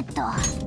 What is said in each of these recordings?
えっと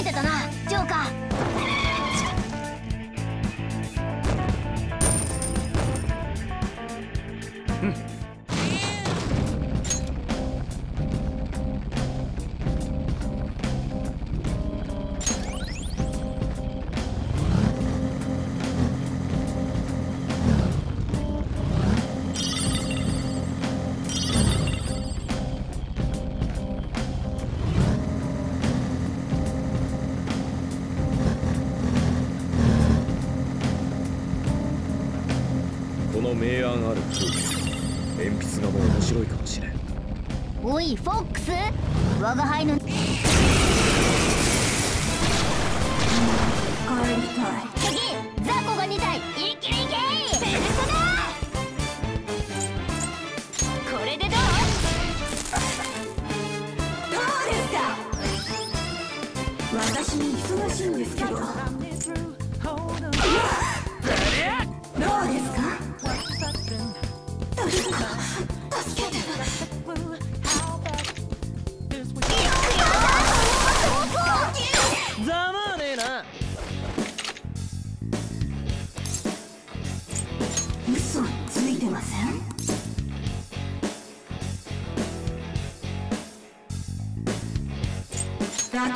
めてだな。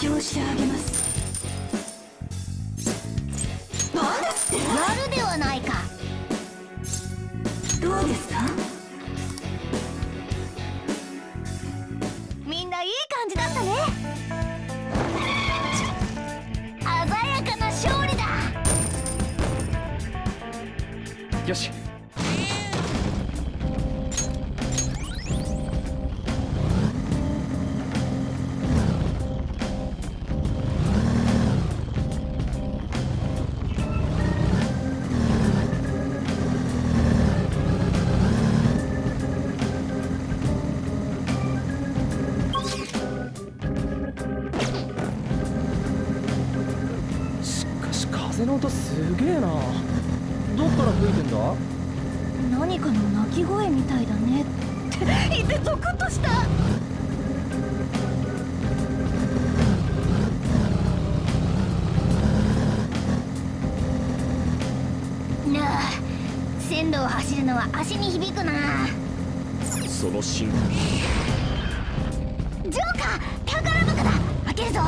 押し上げますは足に響くな。その瞬間。ジョーカー宝箱だ。開けるぞ。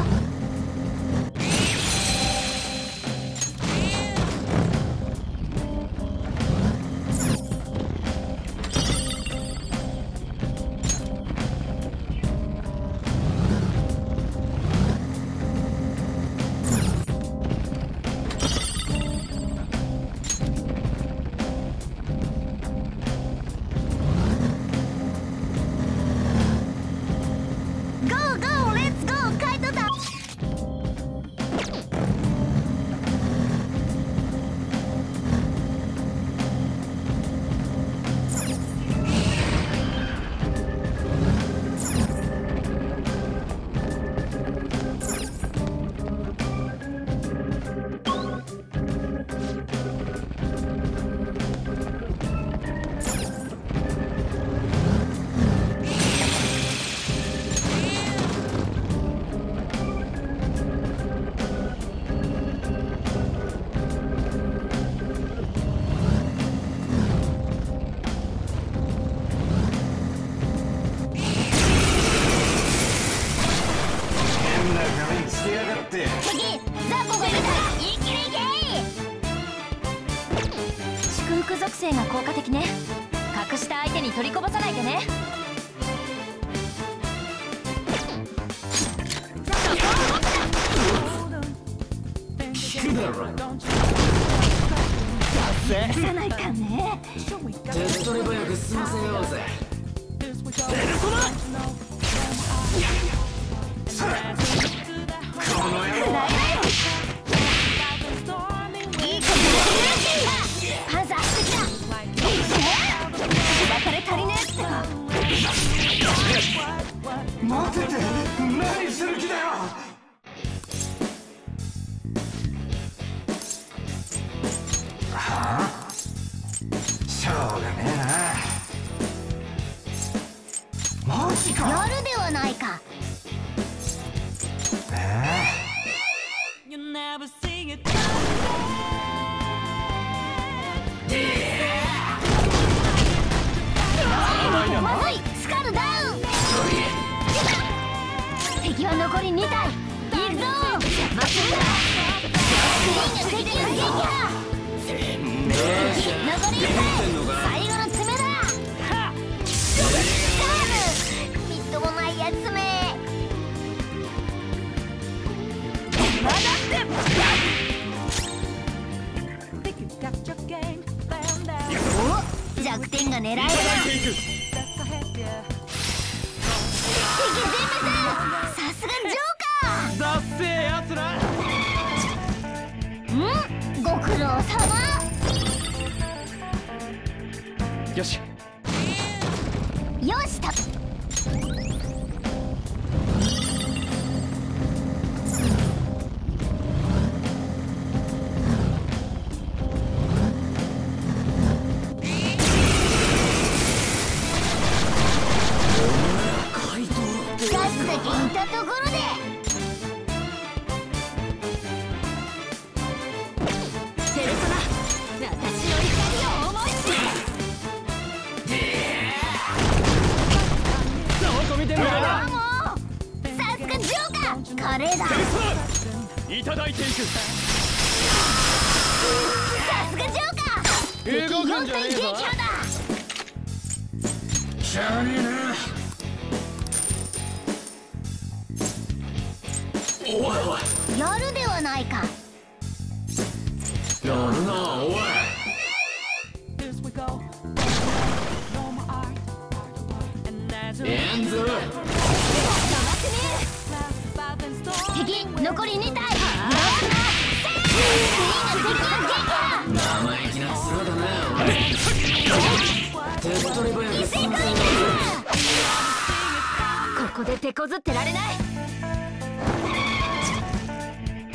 ここで手こずってられない。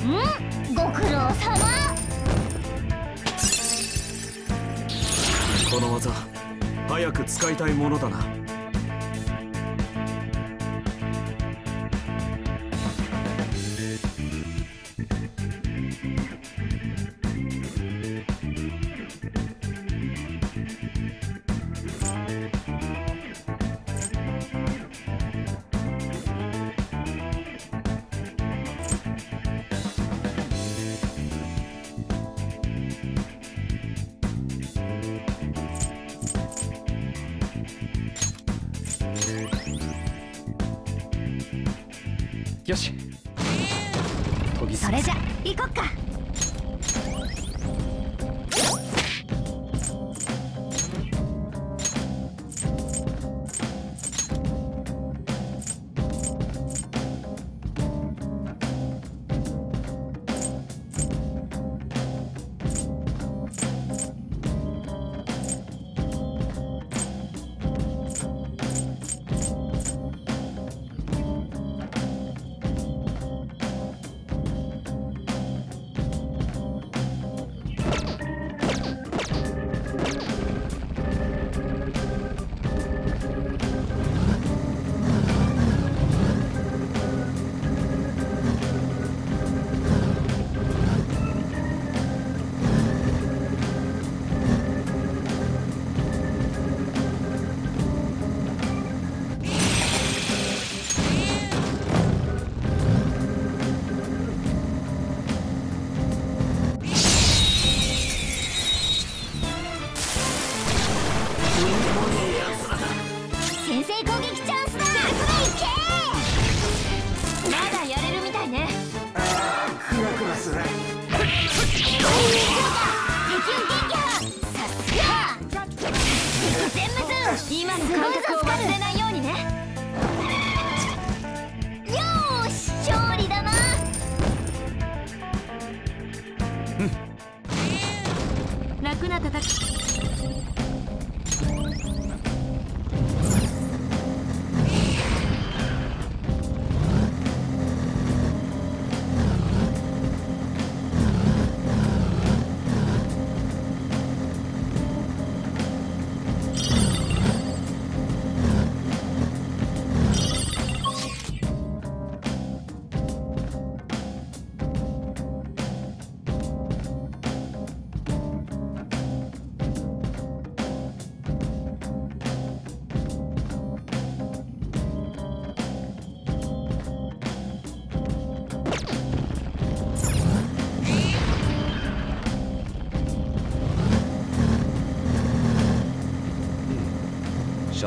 ん？ご苦労様。この技早く使いたいものだな。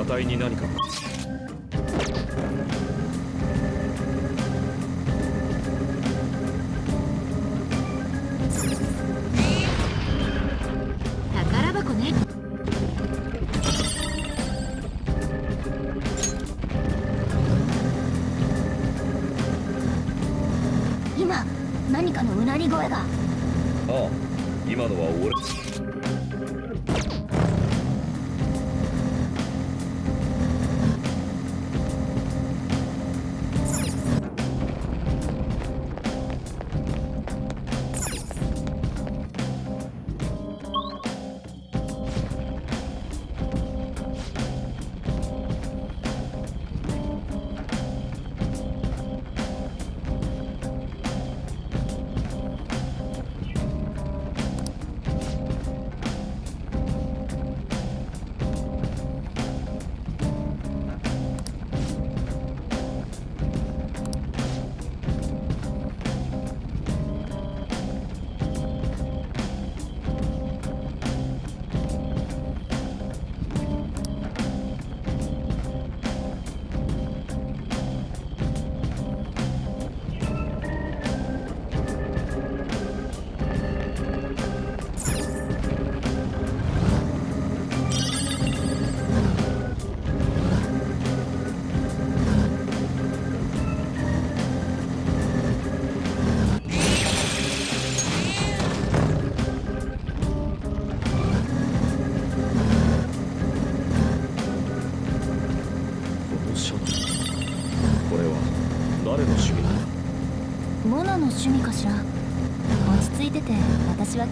がたいになり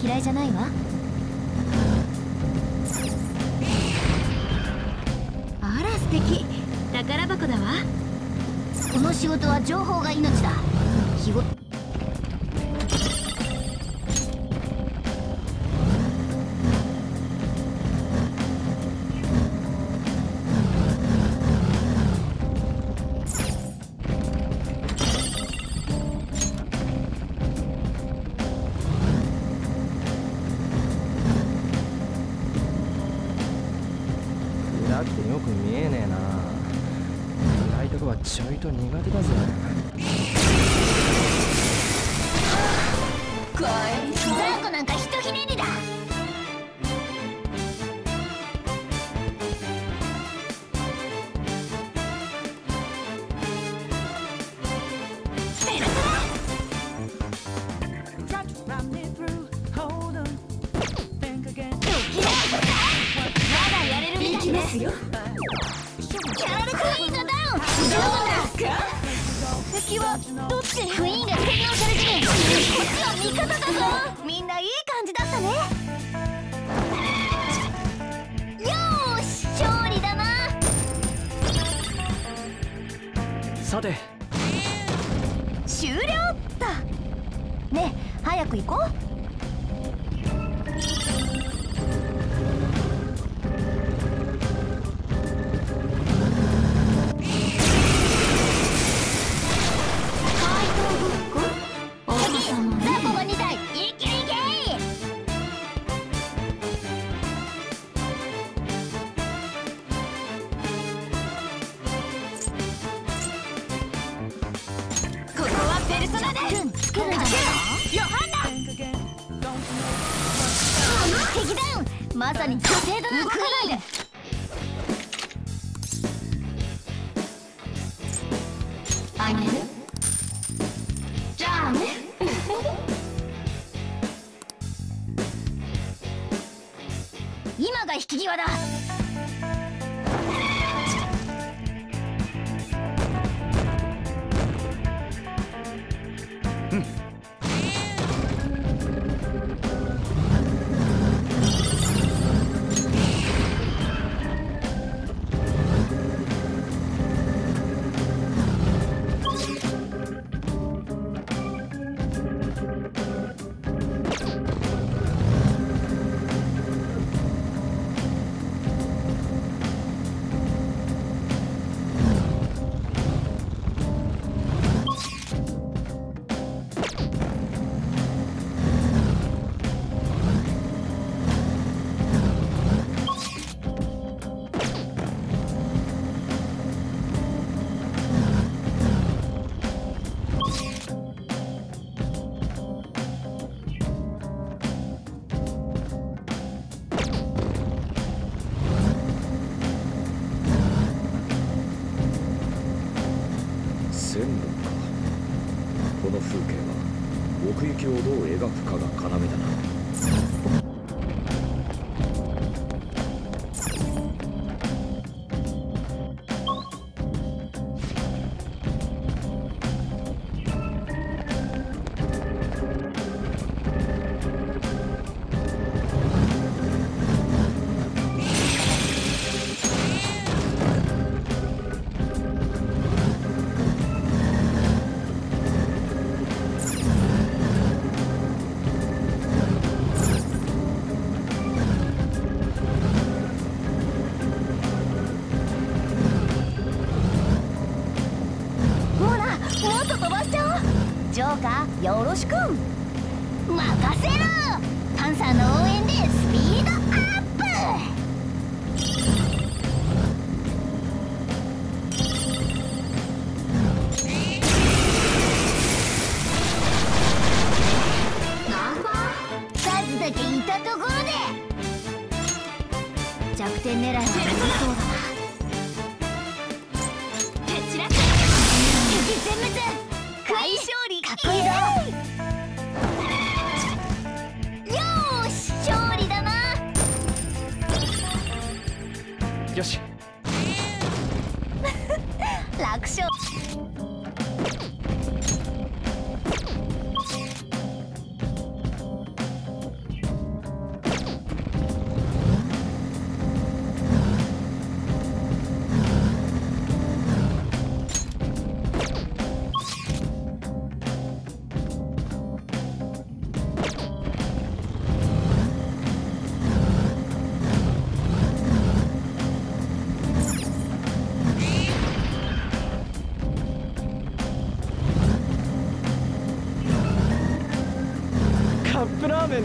嫌いじゃないわ。あら素敵。宝箱だわ。この仕事は情報が命だ。日ご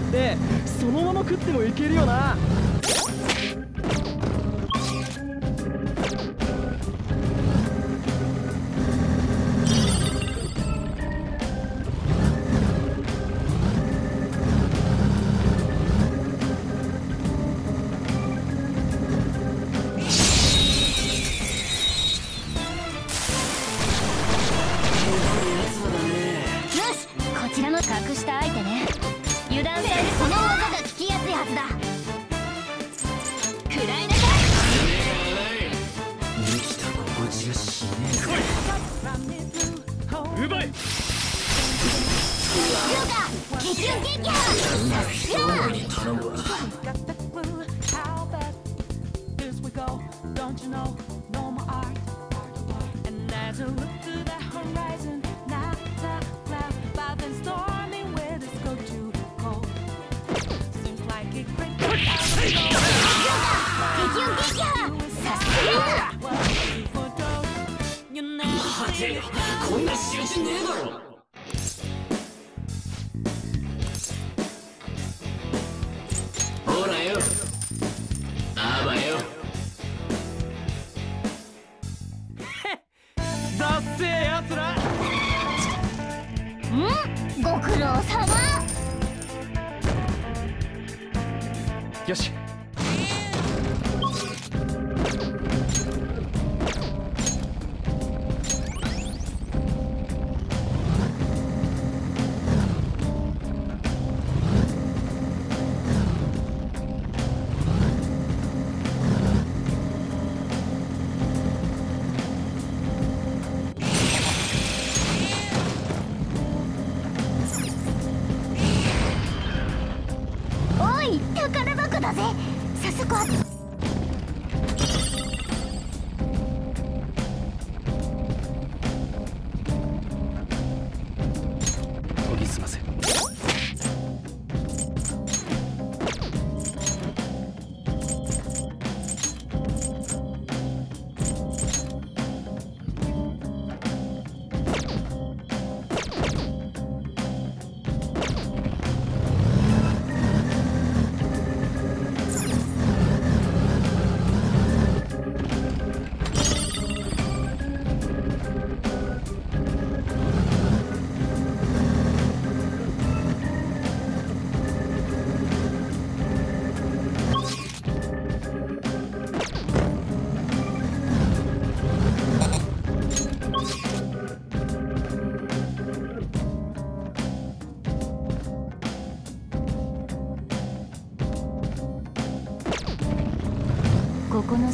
ってそのまま食ってもいけるよな。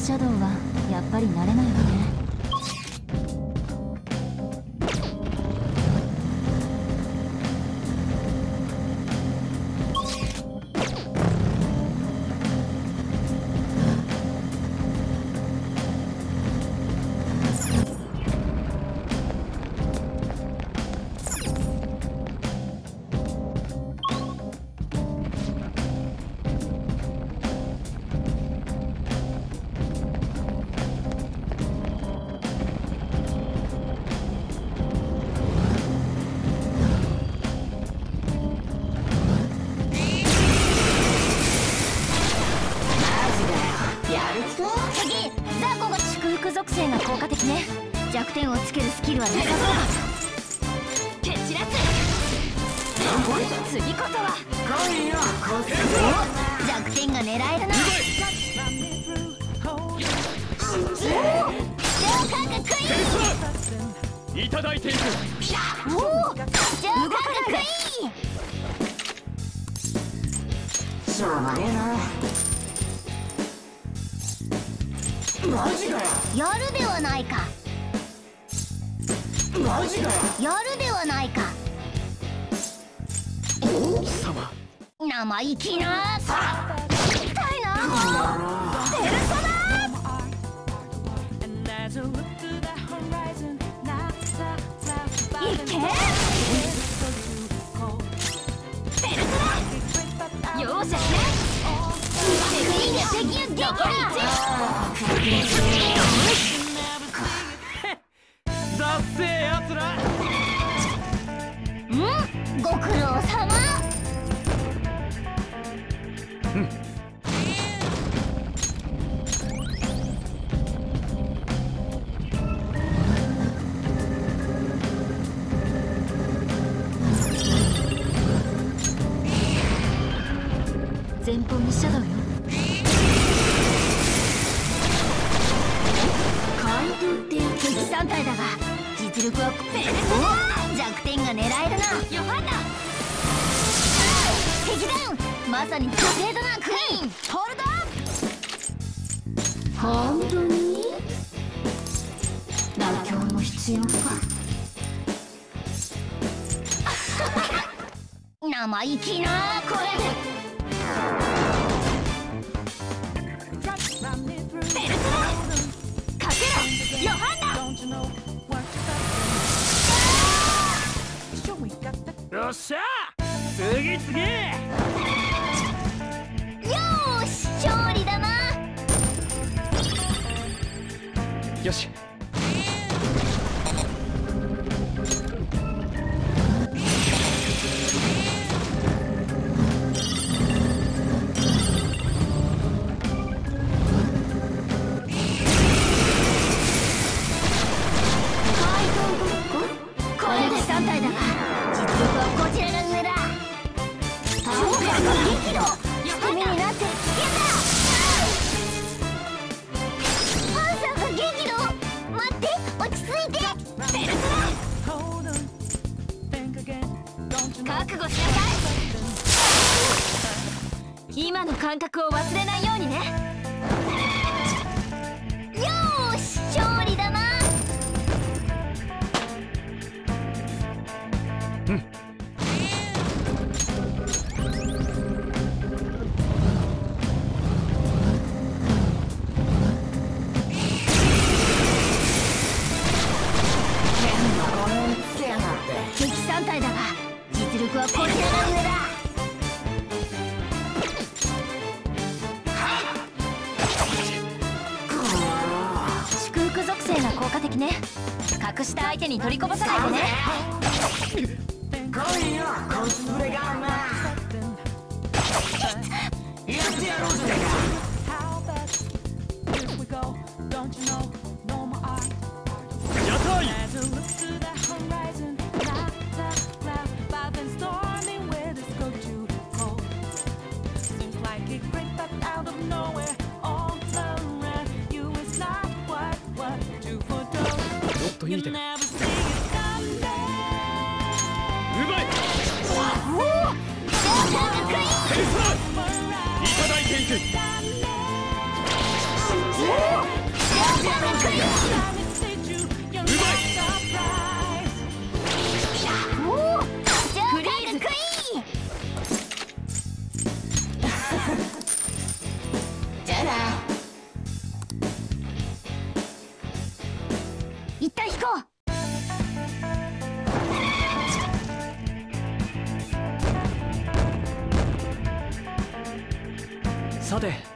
シャドウはやっぱり慣れないわはなさそう蹴散らす次こそは来いよ弱点が狙えるないただいていくおお中クイーンしょうがねえなマジかよやるではないか。やるではないか。貴様。生意気なさ。痛いな。ペルソナいけ。ペルソナ容赦しない敵を撃破生きに取りこぼさて。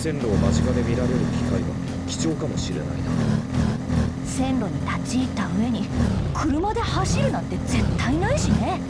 線路を間近で見られる機会は貴重かもしれないな。線路に立ち入った上に車で走るなんて絶対ないしね。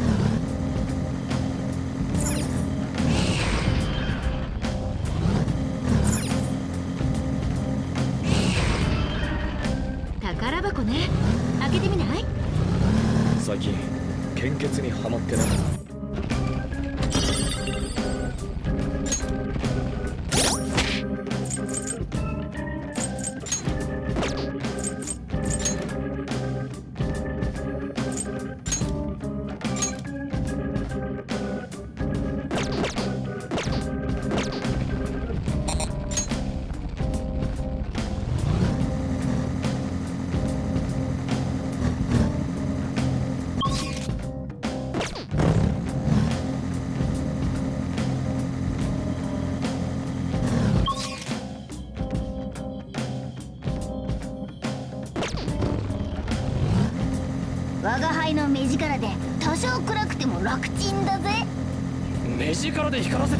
で光らせ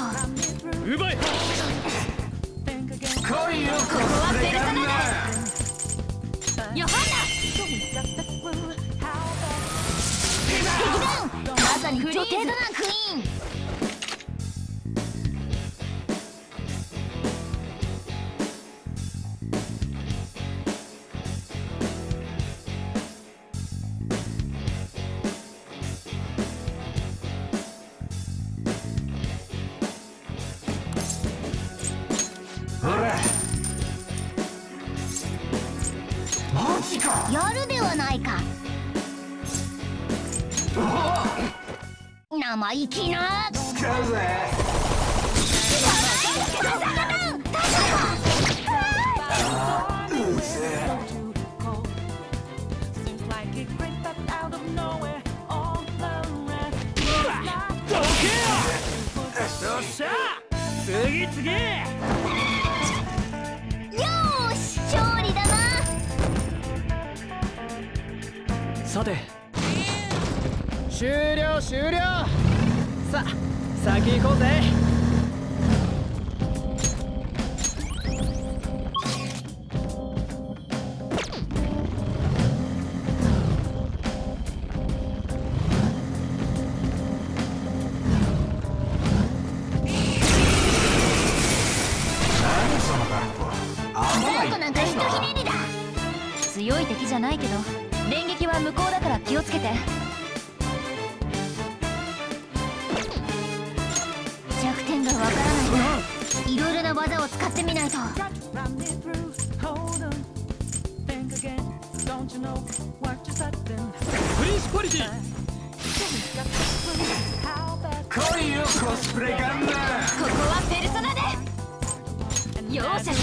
を行きな使うぜザーコなんかひとひねりだ強い敵じゃないけど電撃は無効だから気をつけて。弱点がわからないないろいろな技を使ってみないと。ここはペルソナで容赦しない。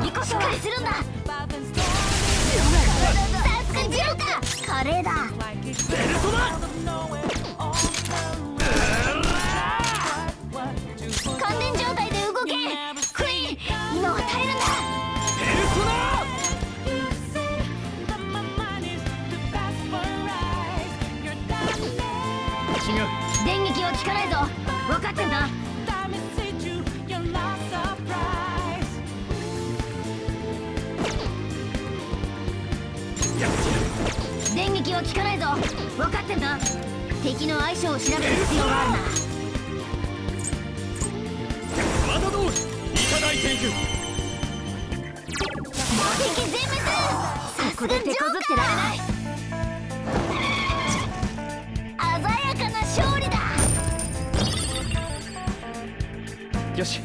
次こそしっかりするんだ。さすがジローか華麗だ。感電状態で動け。クイーン。今は耐えるんだ。違う。電撃は効かないぞ。分かってんだは効かないぞ。分かってんだ。敵の相性を調べる必要があるな。またどういただいていく。敵全滅。さすが鮮やかな勝利だ。よし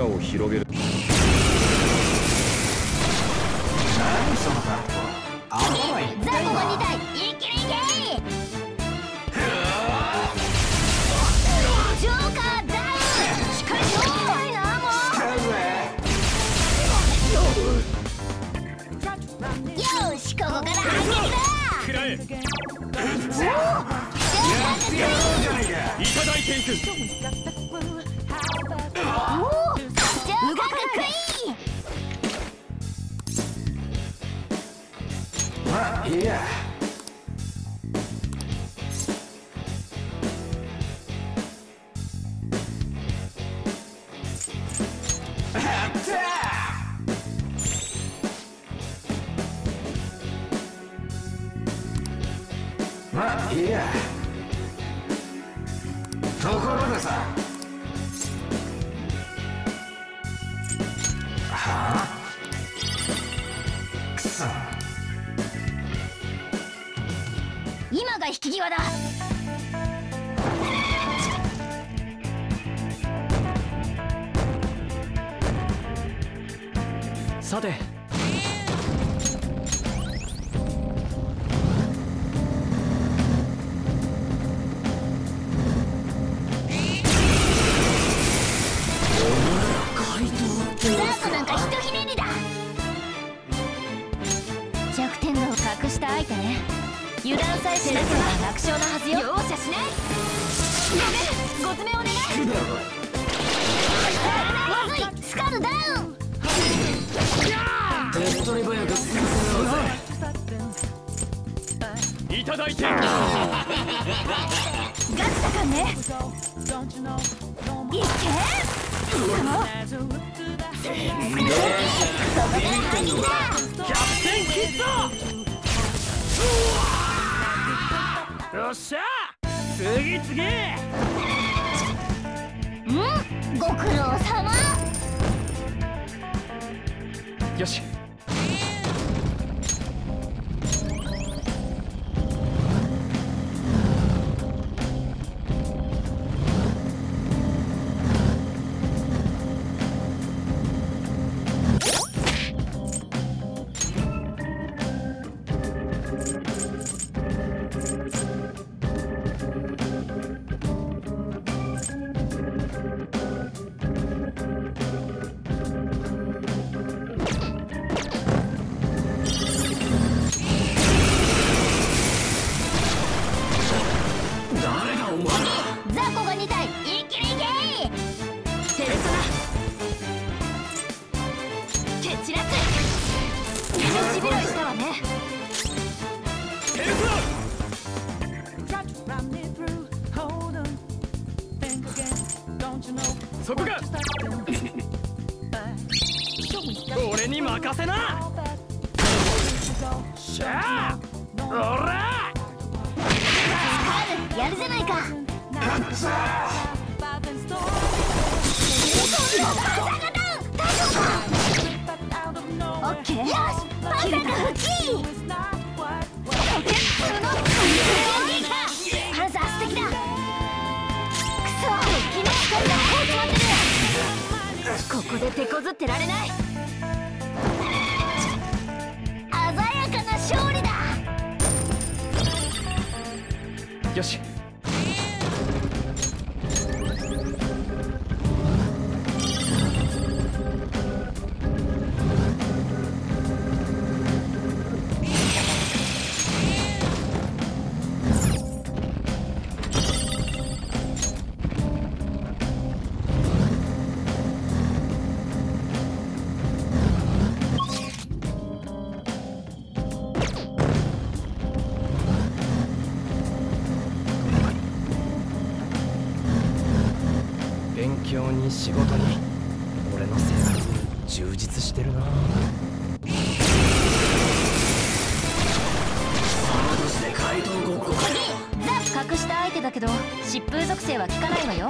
視野を広げる。強に仕事に俺の生活充実してるな。ザ・隠した相手だけど疾風属性は効かないわよ。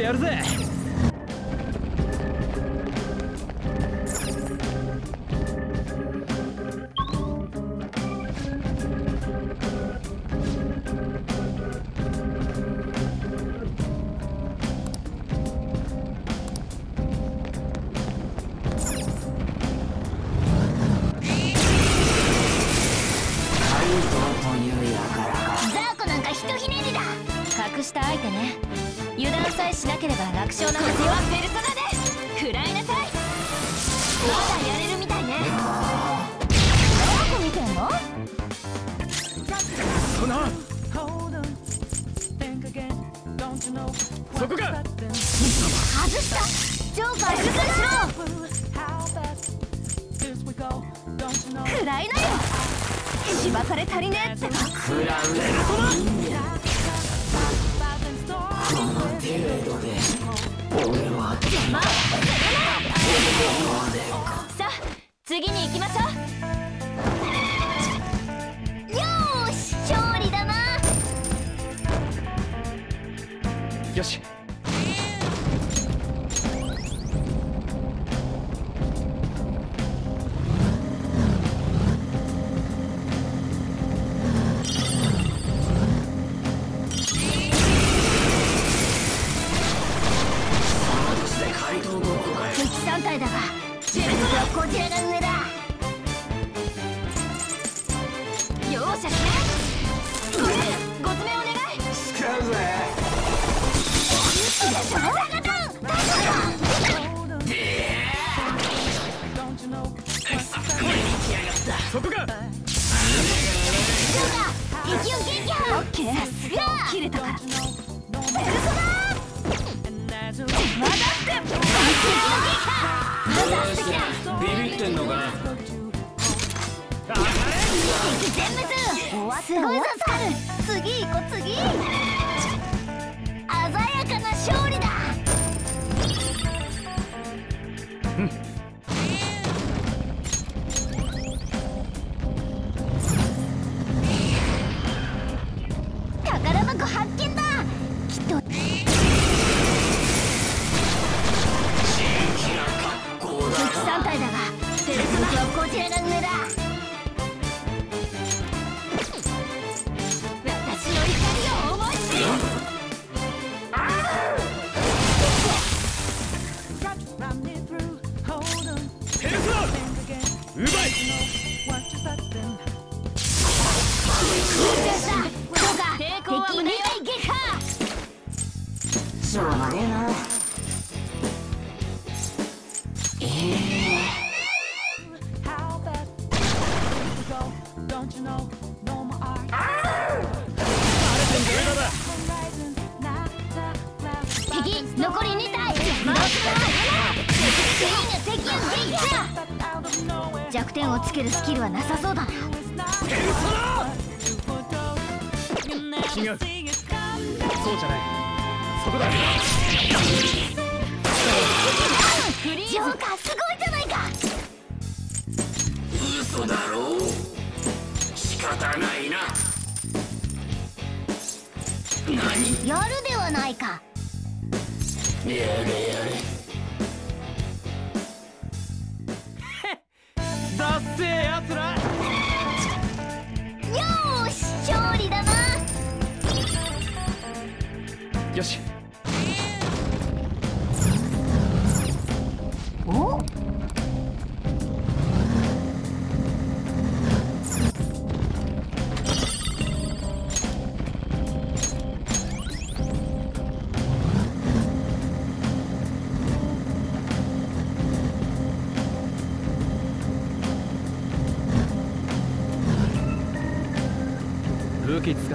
してやるぜ。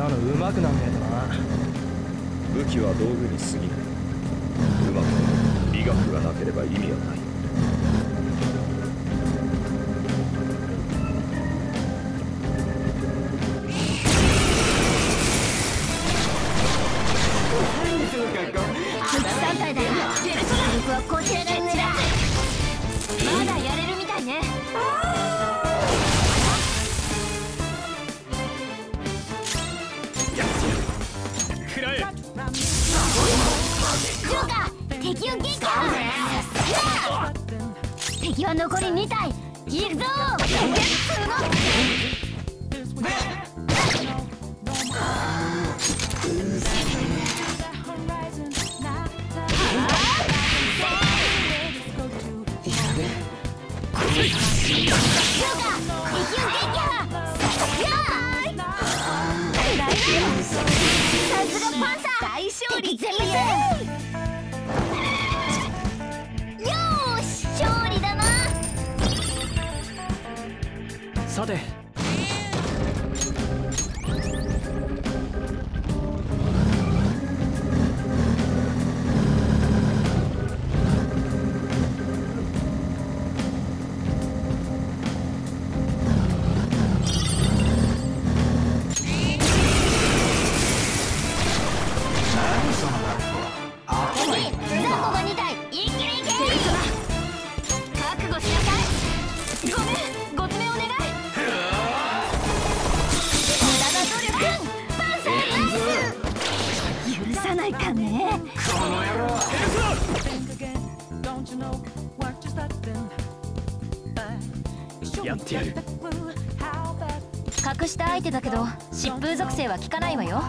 なの上手くなんねえとな。武器は道具に過ぎ属性は効かないわよ。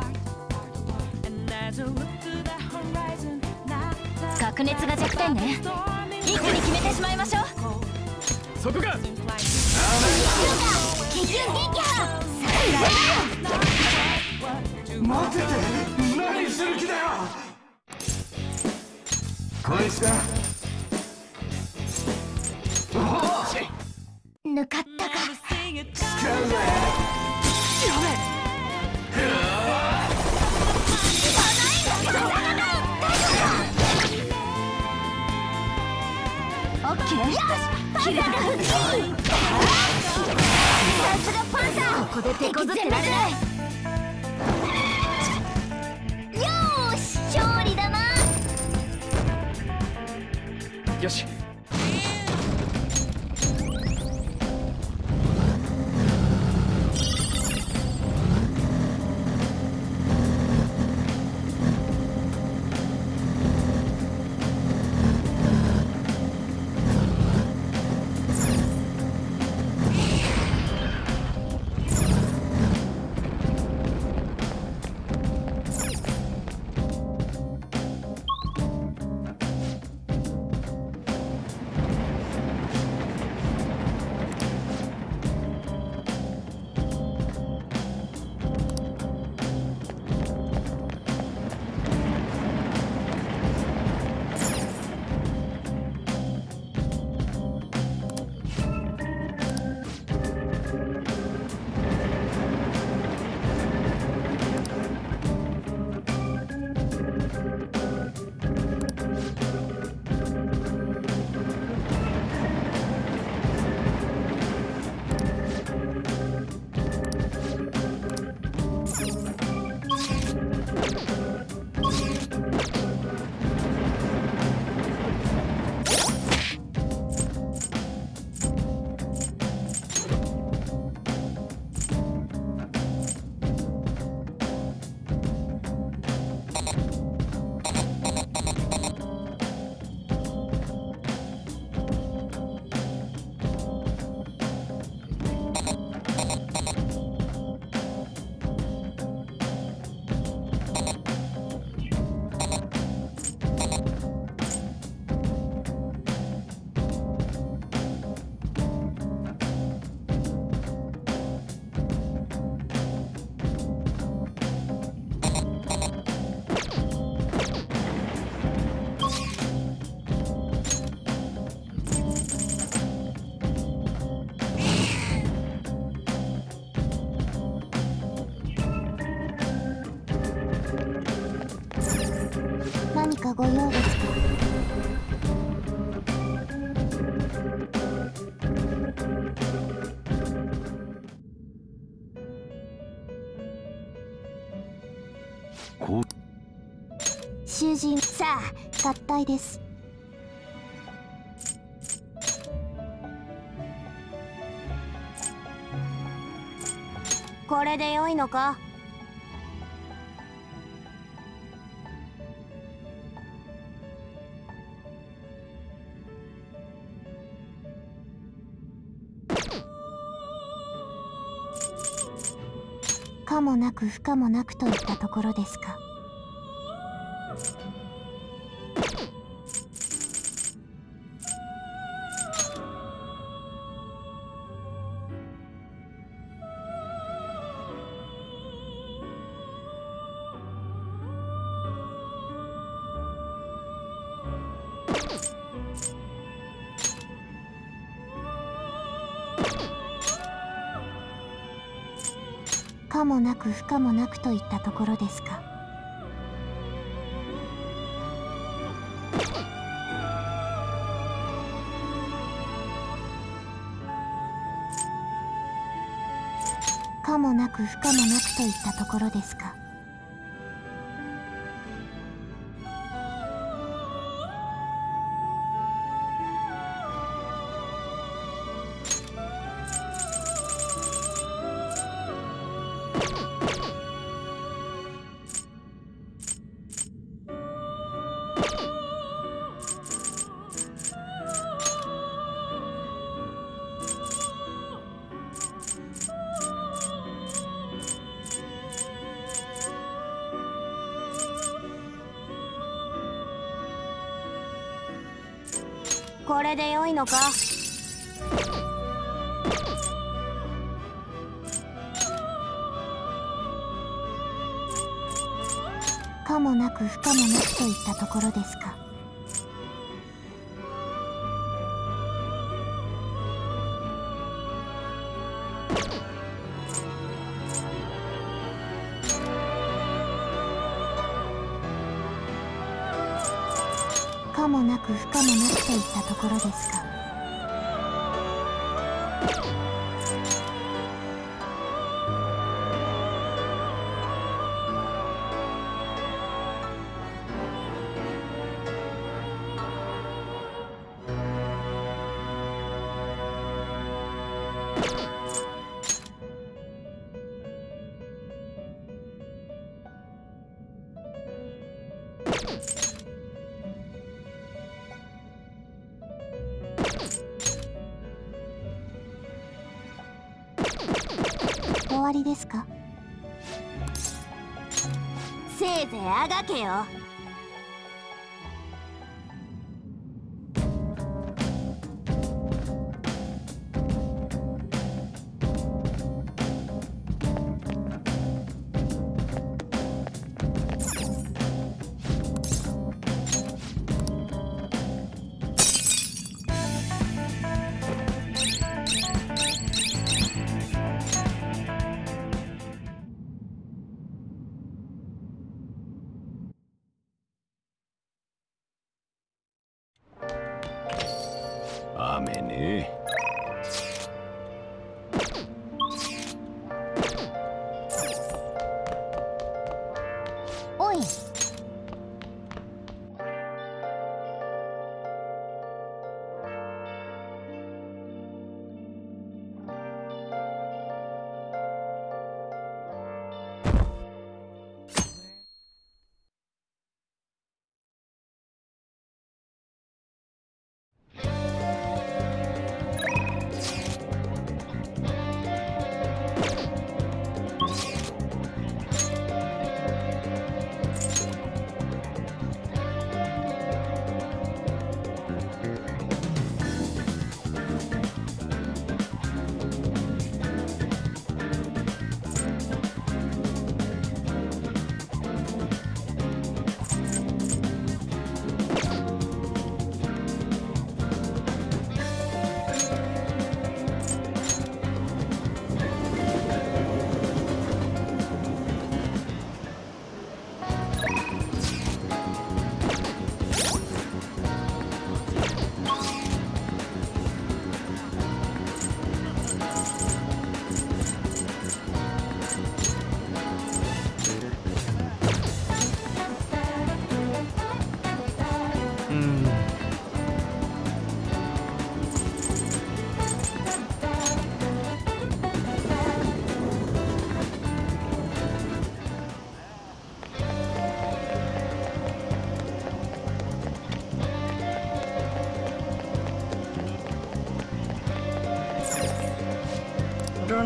あ合体です。これで良いのか？可もなく不可もなくといったところですか。可もなく不可もなくといったところですか。可もなく不可もなくといったところですか。のか？終わりですか？せいぜいあがけよ。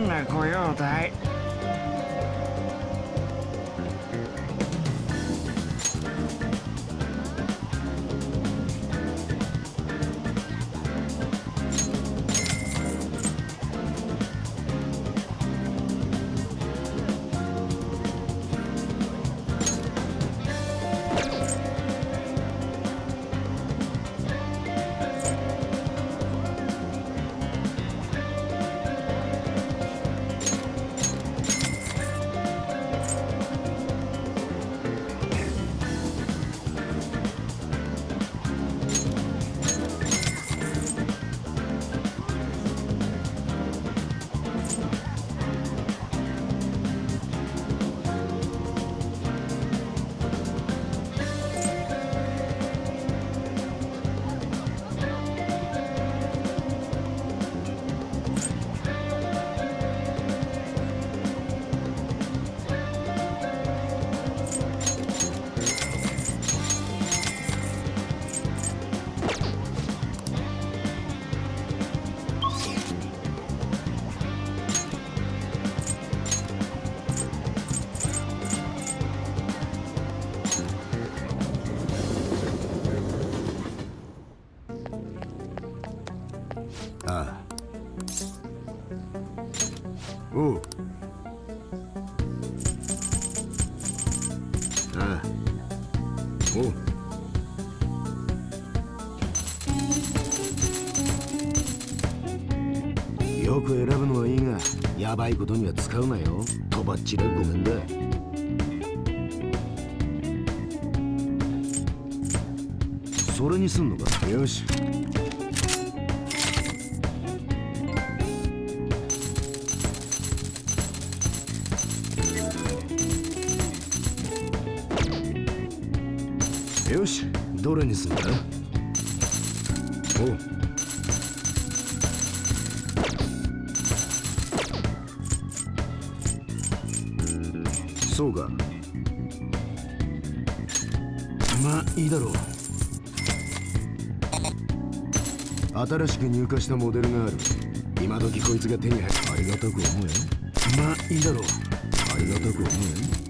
んな御用だい。れにすんのか？よし。よし。どれにすんだ？おう。そうか。まあいいだろう。新しく入荷したモデルがある。今時こいつが手に入る。ありがたく思えまあいいだろう。ありがたく思え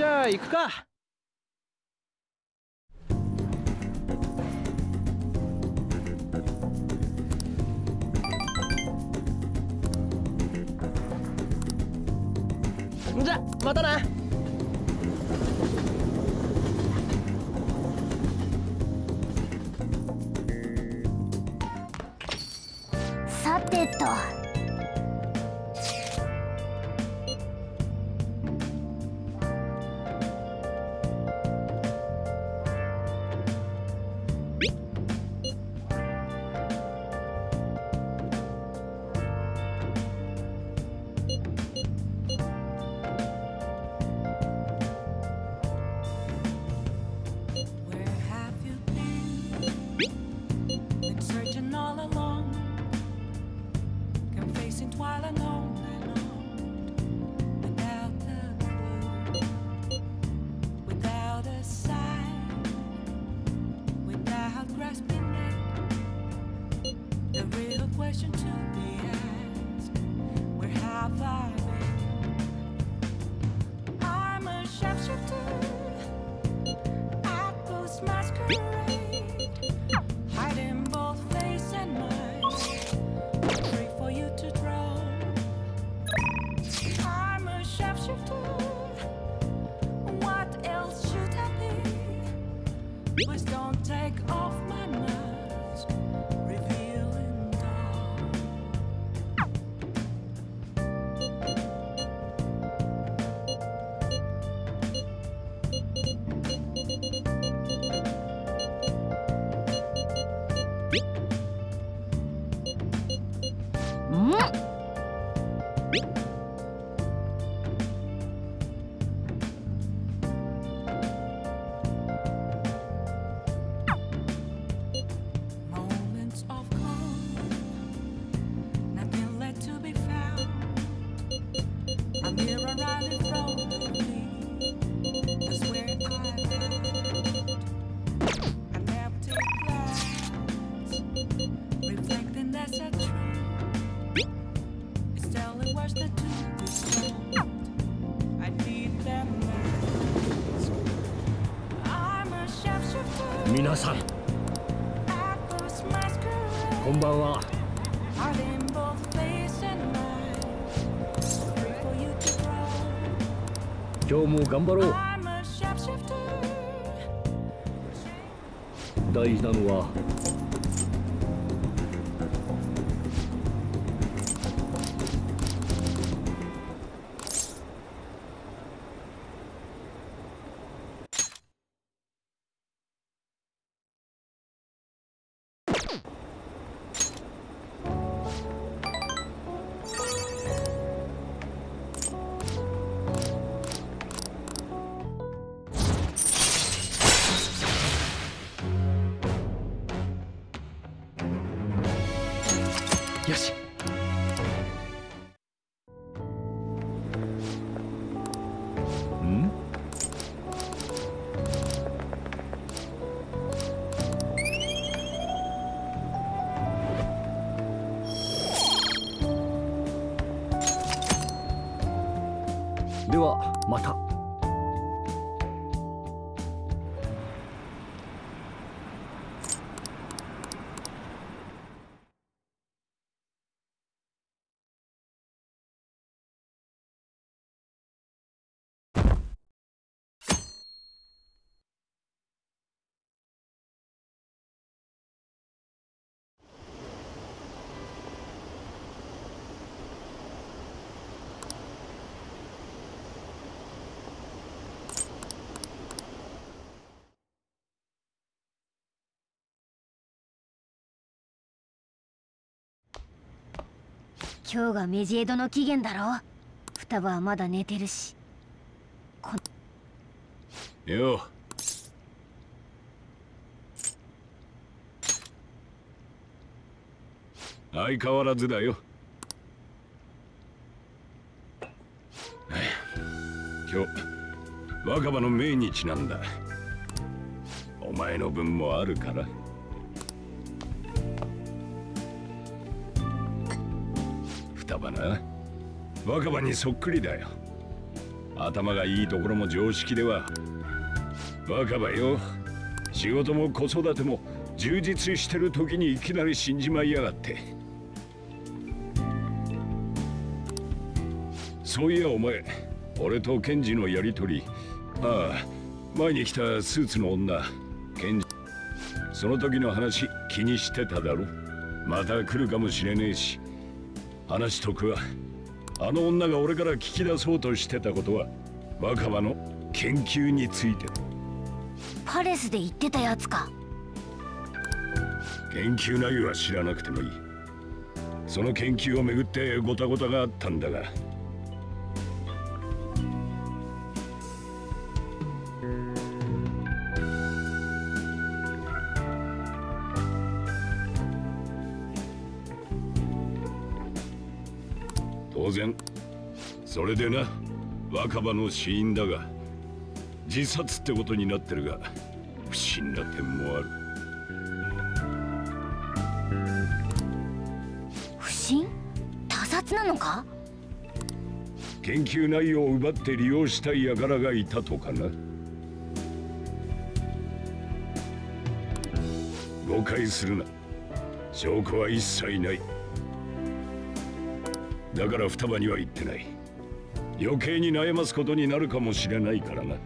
じゃあ行くか。Please don't take all 頑張ろう。大事なのは今日がメジエドの期限だろ。双葉はまだ寝てるし。よ相変わらずだよ。今日若葉の命日なんだ。お前の分もあるから。葉な。若葉にそっくりだよ。頭がいいところも常識では。若葉よ。仕事も子育ても充実してる時にいきなり死んじまいやがって。そういやお前俺とケンジのやりとり。ああ前に来たスーツの女ケンジ。その時の話気にしてただろ。また来るかもしれねえし。話しとくわあの女が俺から聞き出そうとしてたことは若葉の研究についてパレスで言ってたやつか。研究内容は知らなくてもいい。その研究をめぐってゴタゴタがあったんだがそれでな若葉の死因だが自殺ってことになってるが不審な点もある。不審？他殺なのか？研究内容を奪って利用したい輩がいたとかな。誤解するな。証拠は一切ない。だから双葉には言ってない余計に悩ますことになるかもしれないからな。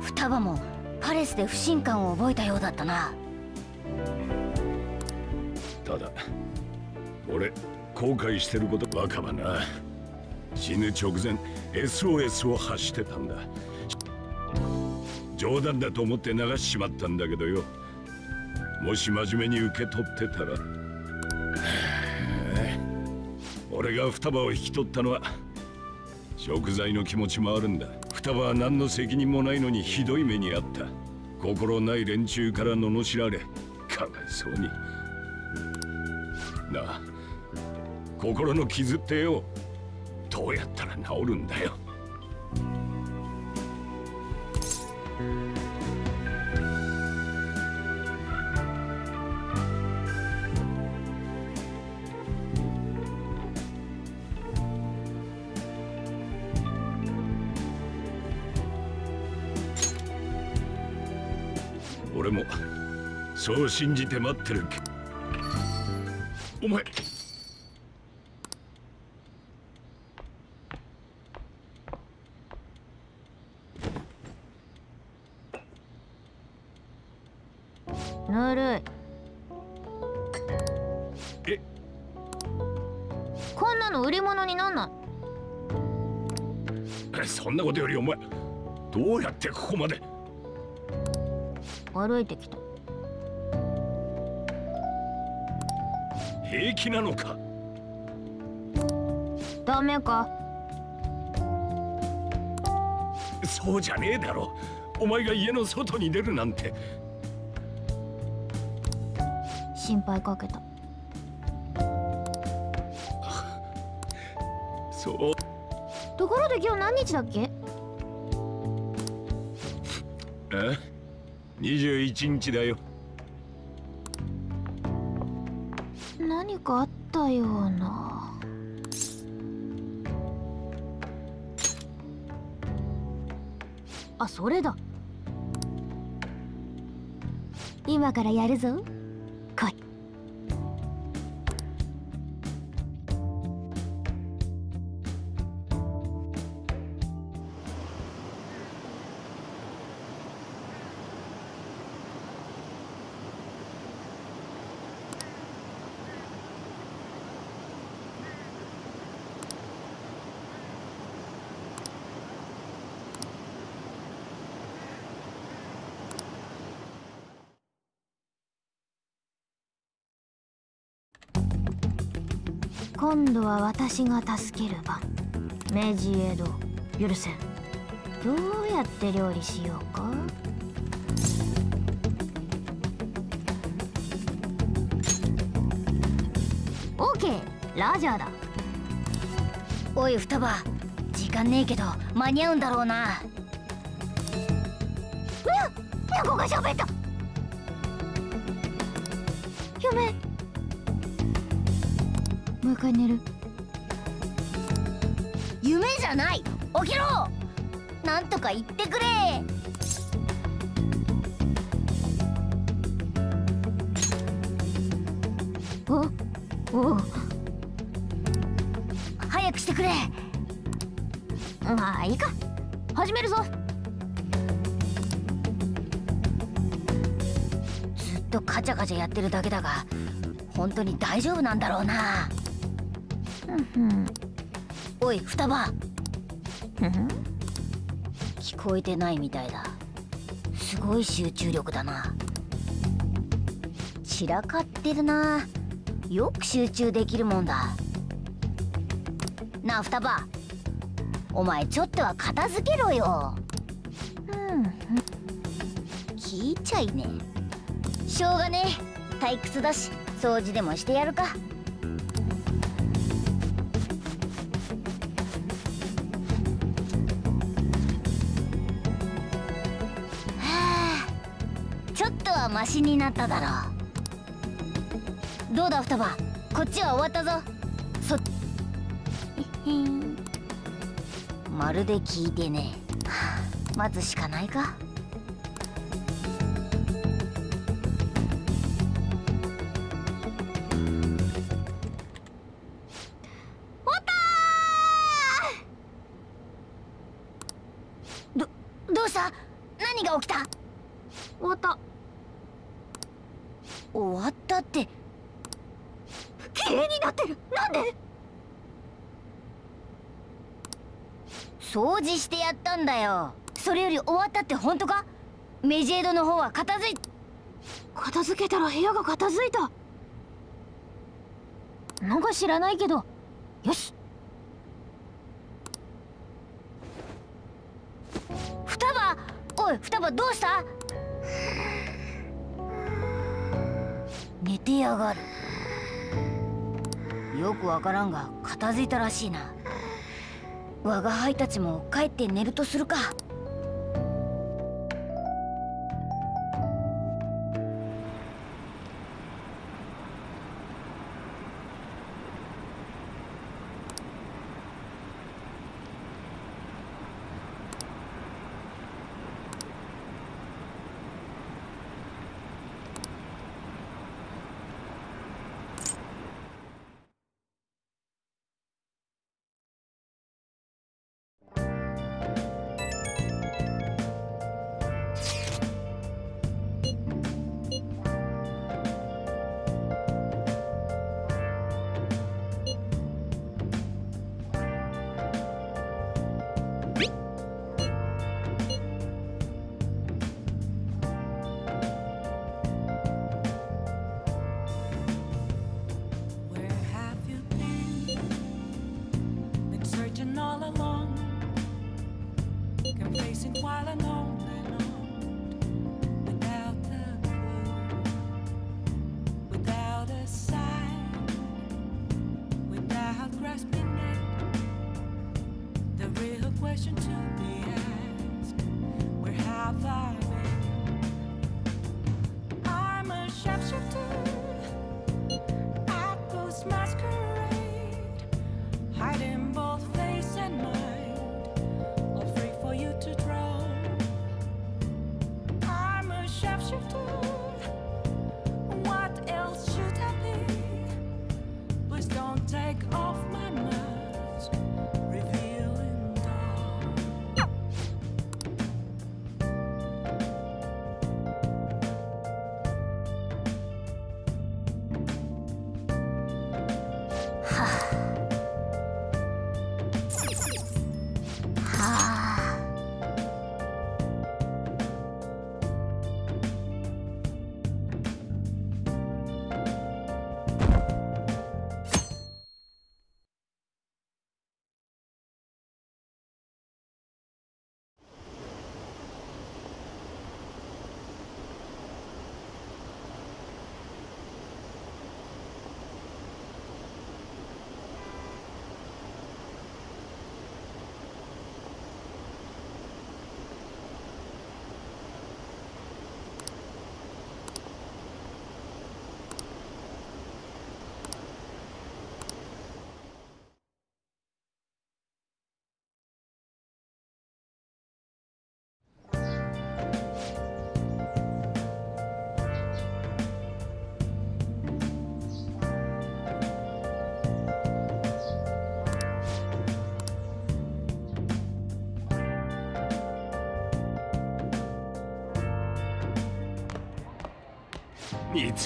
双葉もパレスで不信感を覚えたようだったな。ただ俺後悔してること若葉な。死ぬ直前 SOS を発してたんだ。冗談だと思って流しちまったんだけどよもし真面目に受け取ってたら。俺が双葉を引き取ったのは食材の気持ちもあるんだ。双葉は何の責任もないのにひどい目にあった。心ない連中から罵られかわいそうに。なあ心の傷ってよどうやったら治るんだよ。そう信じて待ってるお前。ぬる。いえ？こんなの売り物になんない？そんなことよりお前どうやってここまで？歩いてきた平気なのか？ダメか。そうじゃねえだろ。お前が家の外に出るなんて。心配かけた。そう。ところで今日何日だっけ？え？21日だよかあったような。あそれだ。今からやるぞ。今度は私が助ける番明治エド許せん。どうやって料理しようか？オーケーラジャーだ。おい双葉。時間ねえけど間に合うんだろうな。にゃにゃこが喋った。夢もう一回寝る。夢じゃない。起きろ。なんとか言ってくれ。おお。早くしてくれ。まあいいか。始めるぞ。ずっとカチャカチャやってるだけだが本当に大丈夫なんだろうなおい双葉。聞こえてないみたいだ。すごい集中力だな。散らかってるな。よく集中できるもんだ。なあ双葉。お前ちょっとは片付けろよ。うん。聞いちゃいね。しょうがねえ。退屈だし掃除でもしてやるかマシになっただろう。どうだ双葉？こっちは終わったぞ。そまるで聞いてね。え、待つしかないか。終わったって本当か？メジェードの方は片付い片付けたら部屋が片付いた。なんか知らないけど。よし。双葉！おい双葉どうした？寝てやがる。よくわからんが片付いたらしいな。我が輩たちも帰って寝るとするか。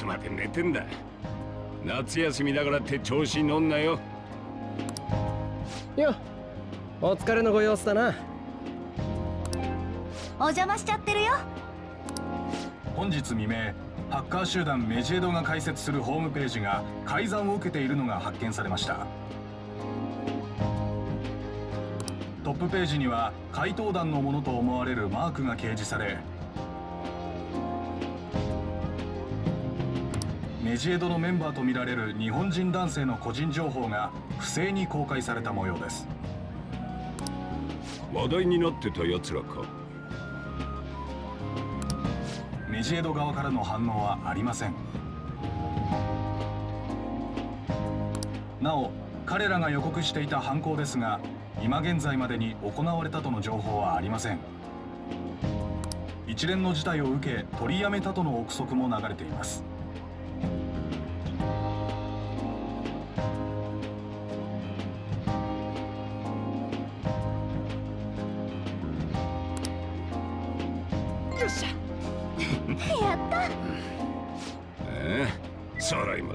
つまで寝てんだ。夏休みだからって調子に乗んなよ。よお疲れのご様子だな。お邪魔しちゃってるよ。本日未明ハッカー集団メジエドが開設するホームページが改ざんを受けているのが発見されました。トップページには怪盗団のものと思われるマークが掲示されメジエドのメンバーとみられる日本人男性の個人情報が不正に公開された模様です。話題になってた奴らか。メジエド側からの反応はありません。なお彼らが予告していた犯行ですが今現在までに行われたとの情報はありません。一連の事態を受け取りやめたとの憶測も流れています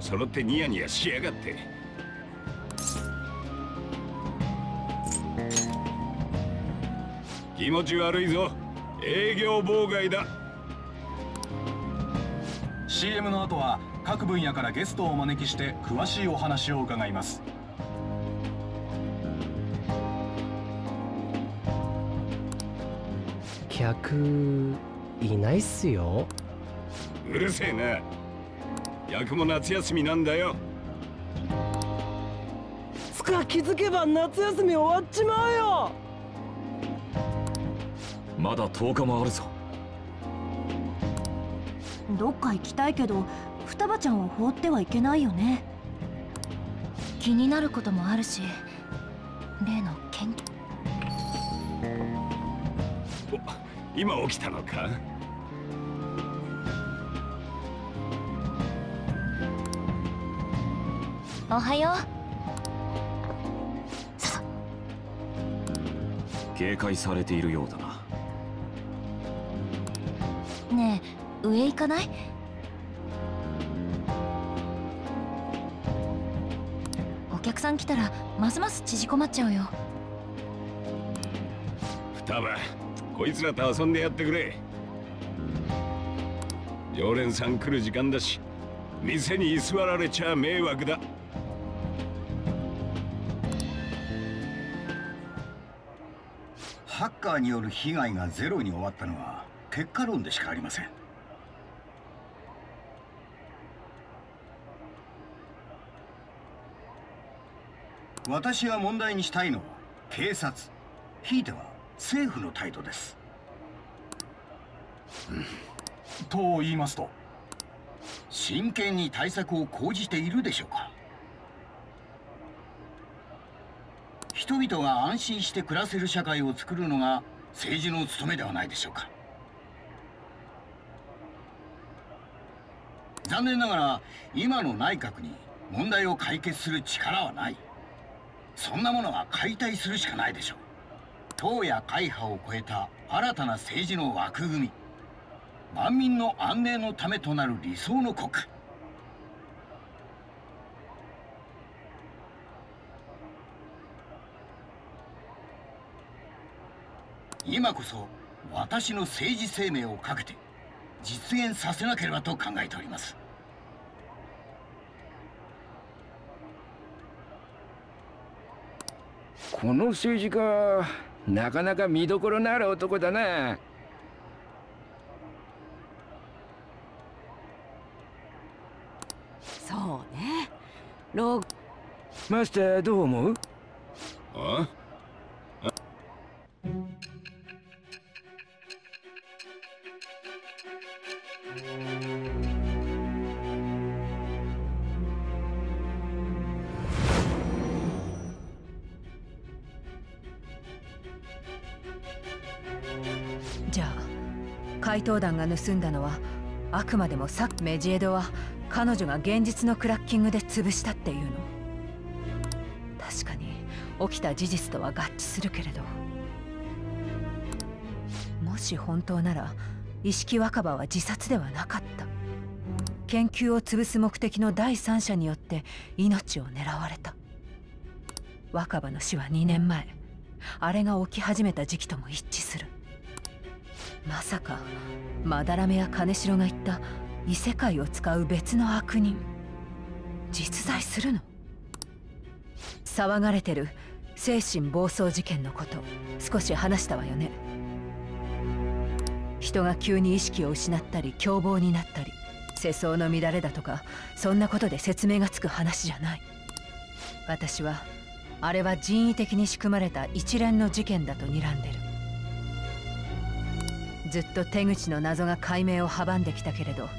揃ってニヤニヤしやがって。気持ち悪いぞ。営業妨害だ。CM の後は各分野からゲストをお招きして詳しいお話を伺います。客いないっすよ。うるせえな役も夏休みなんだよ。つか気づけば夏休み終わっちまうよ。まだ10日もあるぞ。どっか行きたいけど双葉ちゃんを放ってはいけないよね。気になることもあるし例の研究お今起きたのか？おはよ警戒されているようだな。うねえ上行かない？お客さん来たらますます縮こまっちゃうよ。双葉こいつらと遊んでやってくれ。常連さん来る時間だし店に居座られちゃ迷惑だカーによる被害がゼロに終わったのは結果論でしかありません。私が問題にしたいのは警察。ひいては政府の態度です。と言いますと。真剣に対策を講じているでしょうか人々が安心して暮らせる社会を作るのが政治の務めではないでしょうか。残念ながら今の内閣に問題を解決する力はない。そんなものは解体するしかないでしょう。党や会派を超えた新たな政治の枠組み。万民の安寧のためとなる理想の国。家今こそ私の政治生命をかけて実現させなければと考えております。この政治家なかなか見どころのある男だな。そうね。ローマスターどう思う？あ？じゃあ怪盗団が盗んだのはあくまでもサメジエドは彼女が現実のクラッキングで潰したっていうの。確かに起きた事実とは合致するけれど。もし本当なら意識若葉は自殺ではなかった。研究を潰す目的の第三者によって命を狙われた。若葉の死は2年前。あれが起き始めた時期とも一致する。まさかまだらめや金城が言った異世界を使う別の悪人。実在するの？騒がれてる精神暴走事件のこと少し話したわよね。人が急に意識を失ったり凶暴になったり世相の乱れだとかそんなことで説明がつく話じゃない。私はあれは人為的に仕組まれた一連の事件だと睨んでる。ずっと手口の謎が解明を阻んできたけれど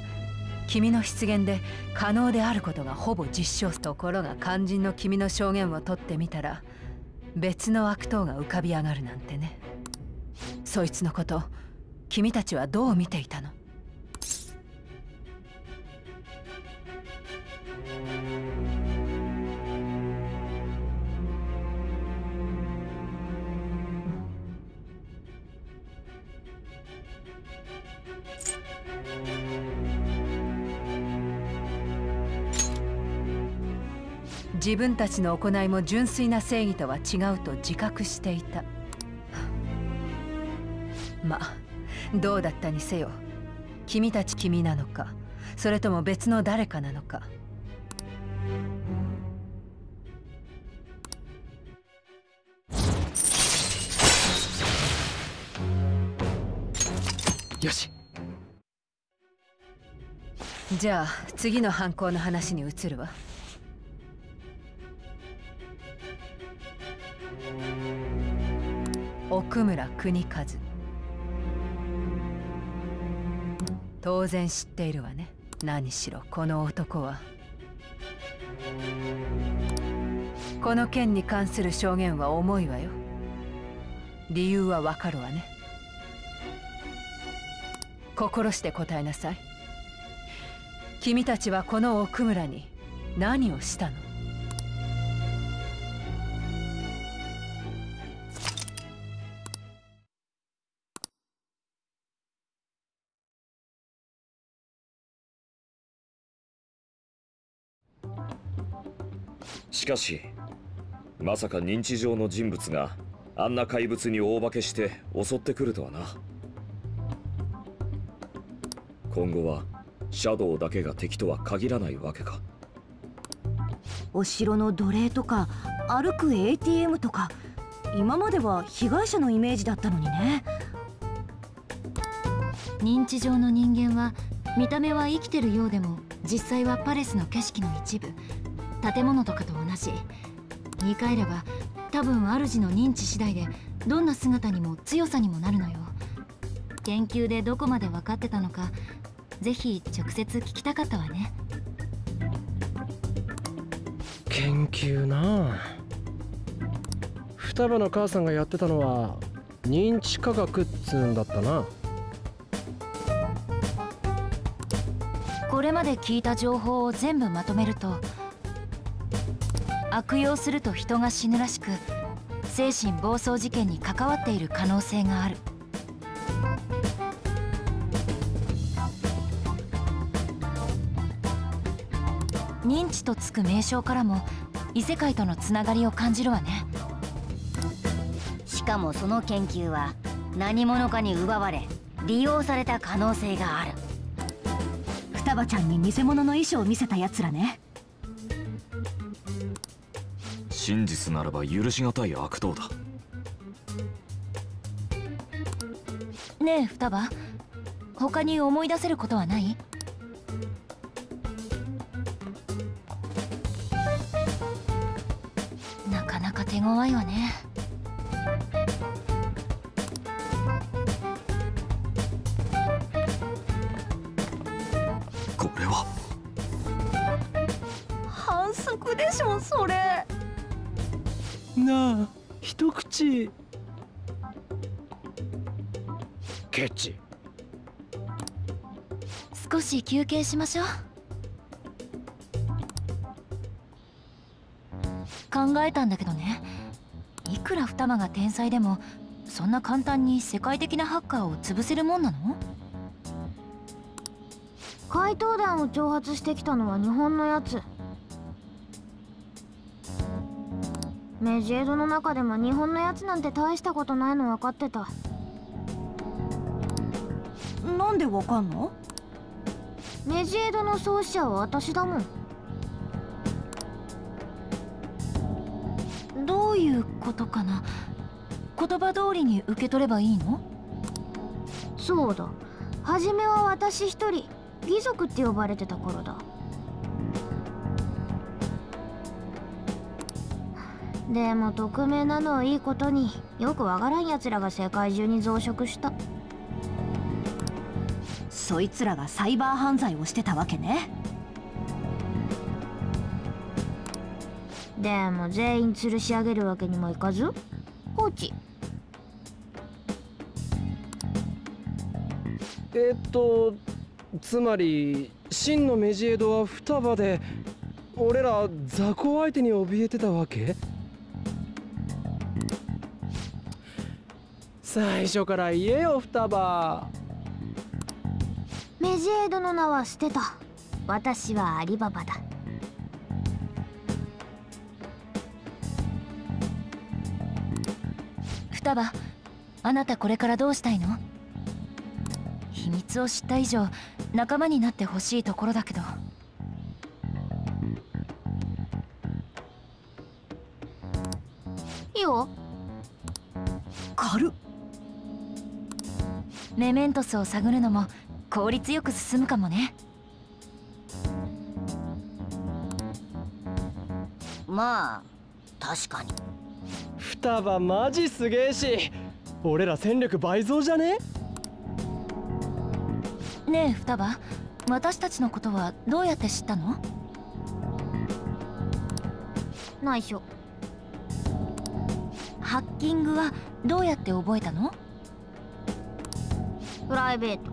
君の出現で可能であることがほぼ実証ところが肝心の君の証言を取ってみたら別の悪党が浮かび上がるなんてね。そいつのこと君たちはどう見ていたの？自分たちの行いも純粋な正義とは違うと自覚していた。まあどうだったにせよ君たち君なのかそれとも別の誰かなのか。よし。じゃあ次の犯行の話に移るわ。奥村邦和当然知っているわね。何しろこの男は。この件に関する証言は重いわよ。理由はわかるわね。心して答えなさい。君たちはこの奥村に何をしたの？しかしまさか認知上の人物があんな怪物に大化けして襲ってくるとはな。今後はシャドウだけが敵とは限らないわけか。お城の奴隷とか歩く ATM とか今までは被害者のイメージだったのにね。認知上の人間は見た目は生きてるようでも実際はパレスの景色の一部建物とかと同じ。言い換えれば多分主の認知次第でどんな姿にも強さにもなるのよ。研究でどこまで分かってたのかぜひ直接聞きたかったわね。研究な。あ双葉の母さんがやってたのは認知科学っつうんだったな。これまで聞いた情報を全部まとめると悪用すると人が死ぬらしく精神暴走事件に関わっている可能性がある。認知とつく名称からも異世界とのつながりを感じるわね。しかもその研究は何者かに奪われ利用された可能性がある。双葉ちゃんに偽物の衣装を見せたやつらね真実ならば許し難い悪党だ。ねえ双葉。他に思い出せることはない？なかなか手強いわね。なあ一口。ケチ。少し休憩しましょう。考えたんだけどね。いくら双葉が天才でもそんな簡単に世界的なハッカーを潰せるもんなの？怪盗団を挑発してきたのは日本のやつメジエドの中でも日本のやつなんて大したことないの分かってた。なんでわかんの？メジエドの創始者は私だもん。どういうことかな？言葉通りに受け取ればいいの？そうだ。初めは私一人義族って呼ばれてた頃だでも匿名なのをいいことによくわからん奴らが世界中に増殖した。そいつらがサイバー犯罪をしてたわけね。でも全員吊るし上げるわけにもいかず？放置えっとつまり真のメジエドは双葉で俺ら雑魚相手に怯えてたわけ？最初から言えよ双葉。メジエドの名は捨てた。私はアリババだ。双葉あなたこれからどうしたいの？秘密を知った以上仲間になってほしいところだけど。いいよ。軽っメメントスを探るのも効率よく進むかもね。まあ確かに。双葉マジすげえし俺ら戦力倍増じゃね？ねえ双葉。私たちのことはどうやって知ったの？内緒。ハッキングはどうやって覚えたの？プライベート。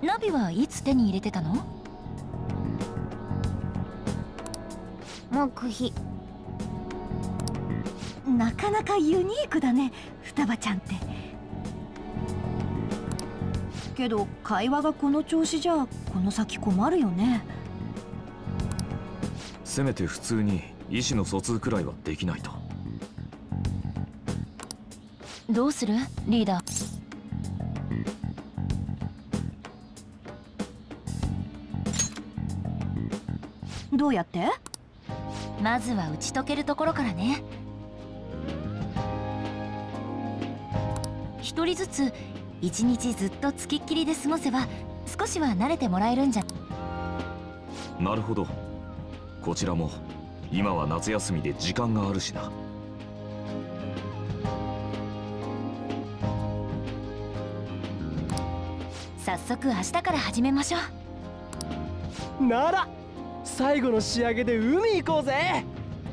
ナビはいつ手に入れてたの？黙秘。なかなかユニークだね双葉ちゃんって。けど会話がこの調子じゃこの先困るよね。せめて普通に意思の疎通くらいはできないとどうする？リーダー。どうやって？まずは打ち解けるところからね。一人ずつ一日ずっとつきっきりで過ごせば少しは慣れてもらえるんじゃ。なるほど。こちらも今は夏休みで時間があるしな。早速明日から始めましょう。なら最後の仕上げで海行こうぜ。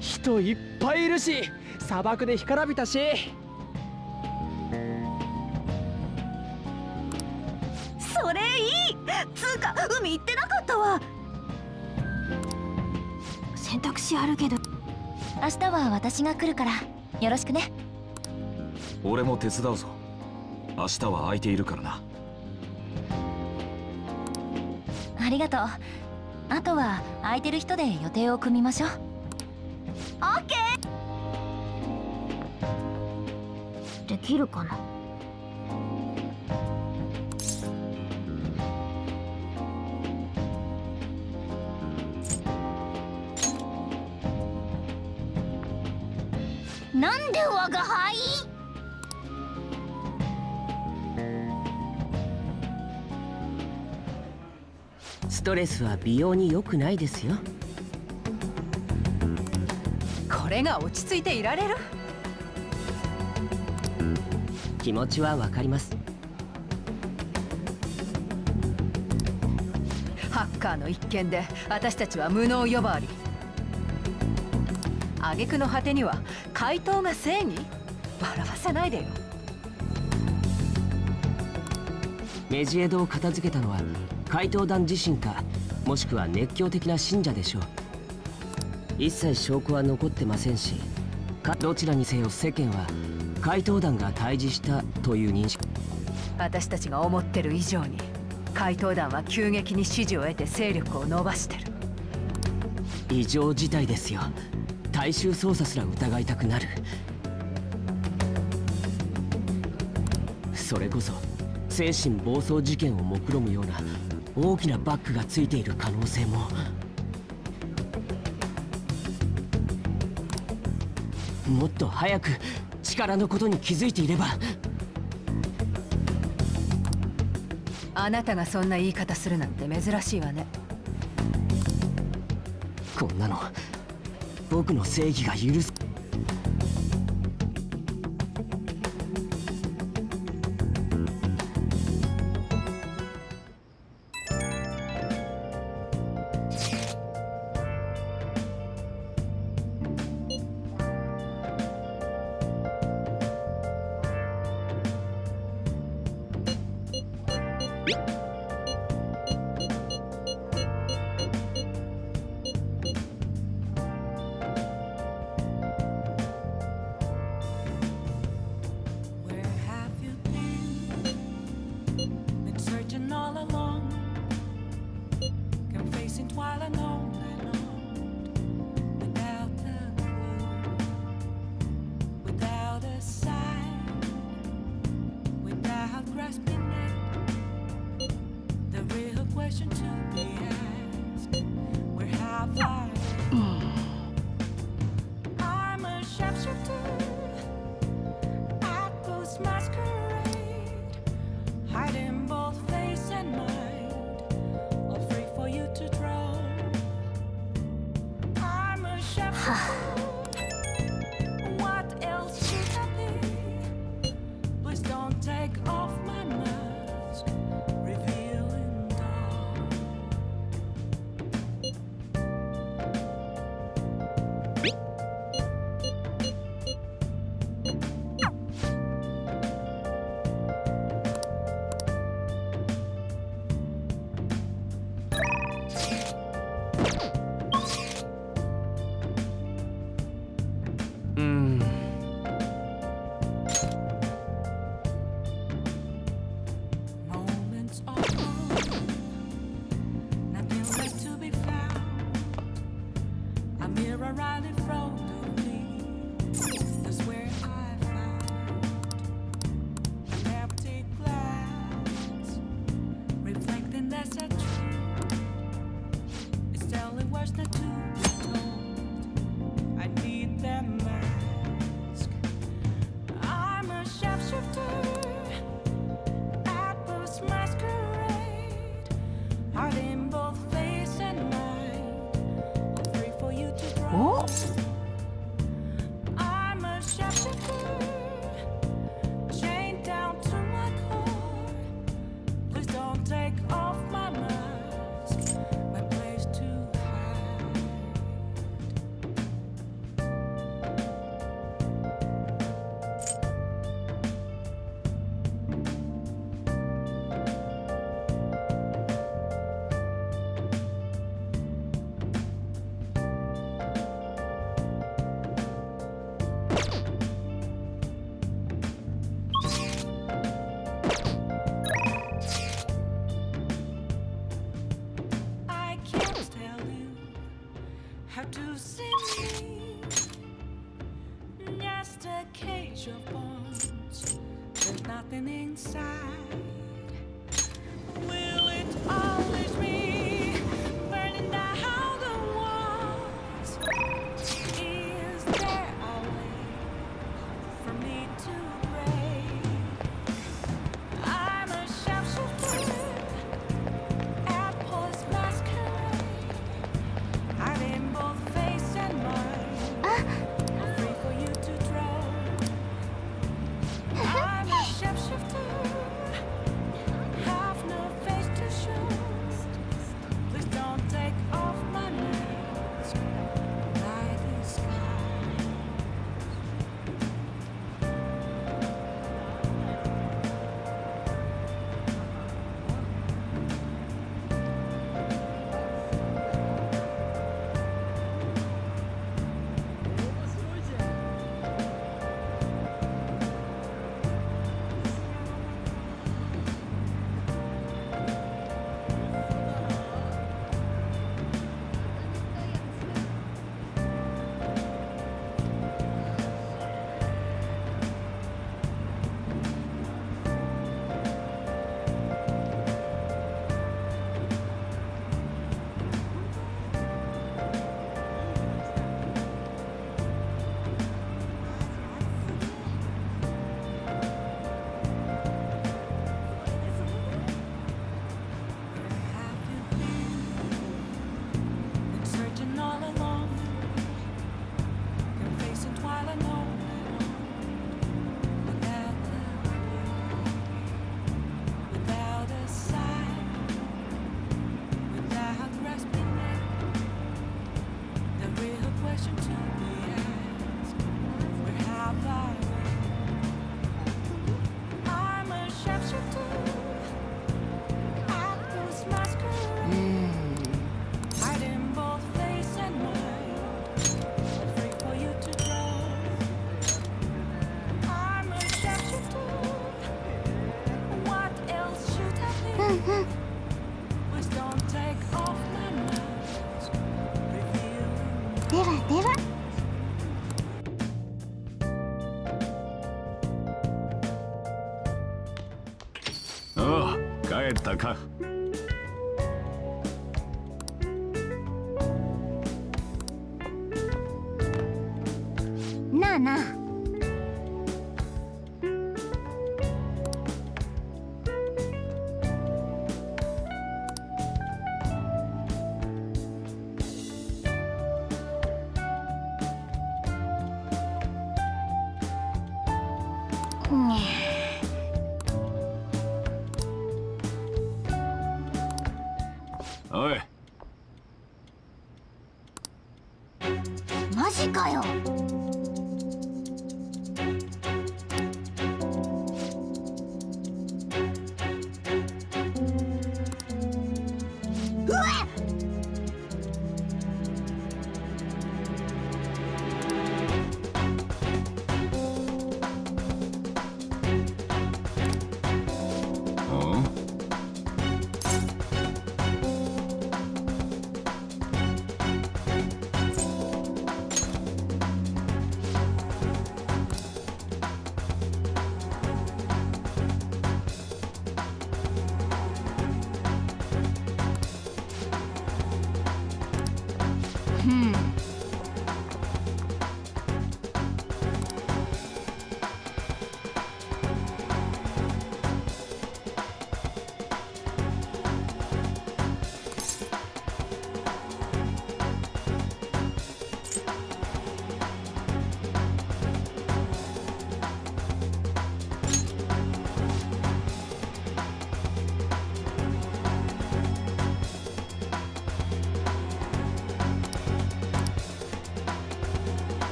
人いっぱいいるし砂漠で干からびたし。それいい。つうか海行ってなかったわ。選択肢あるけど明日は私が来るからよろしくね。俺も手伝うぞ。明日は空いているからなありがとう。あとは空いてる人で予定を組みましょう。オッケーできるかな？なんで我が輩？トレスは美容に良くないですよ。これが落ち着いていられる？気持ちはわかります。ハッカーの一件で私たちは無能呼ばわり。挙句の果てには回答が正義？笑わせないでよ。メジエドを片付けたのは怪盗団自身かもしくは熱狂的な信者でしょう。一切証拠は残ってませんしかどちらにせよ世間は怪盗団が対峙したという認識。私たちが思ってる以上に怪盗団は急激に支持を得て勢力を伸ばしてる。異常事態ですよ。大衆捜査すら疑いたくなる。それこそ精神暴走事件を目論むような大きなバックがついている可能性も。もっと早く力のことに気づいていれば。あなたがそんな言い方するなんて珍しいわね。こんなの。僕の正義が許す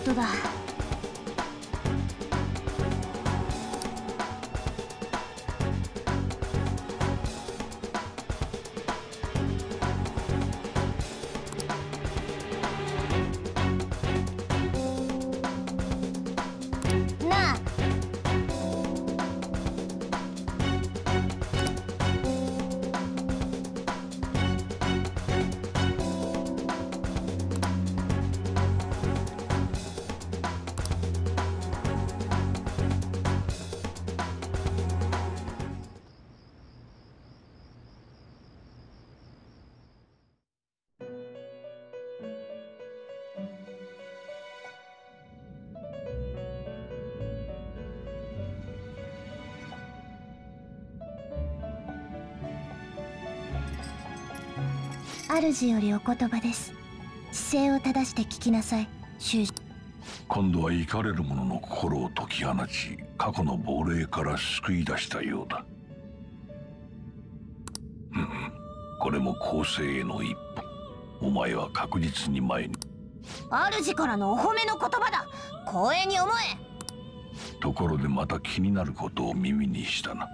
ことだ。主よりお言葉です。姿勢を正して聞きなさい。主。今度は怒かれる者の心を解き放ち過去の亡霊から救い出したようだ。うんこれも公正への一歩。お前は確実に前に。主からのお褒めの言葉だ。光栄に思え。ところでまた気になることを耳にしたな。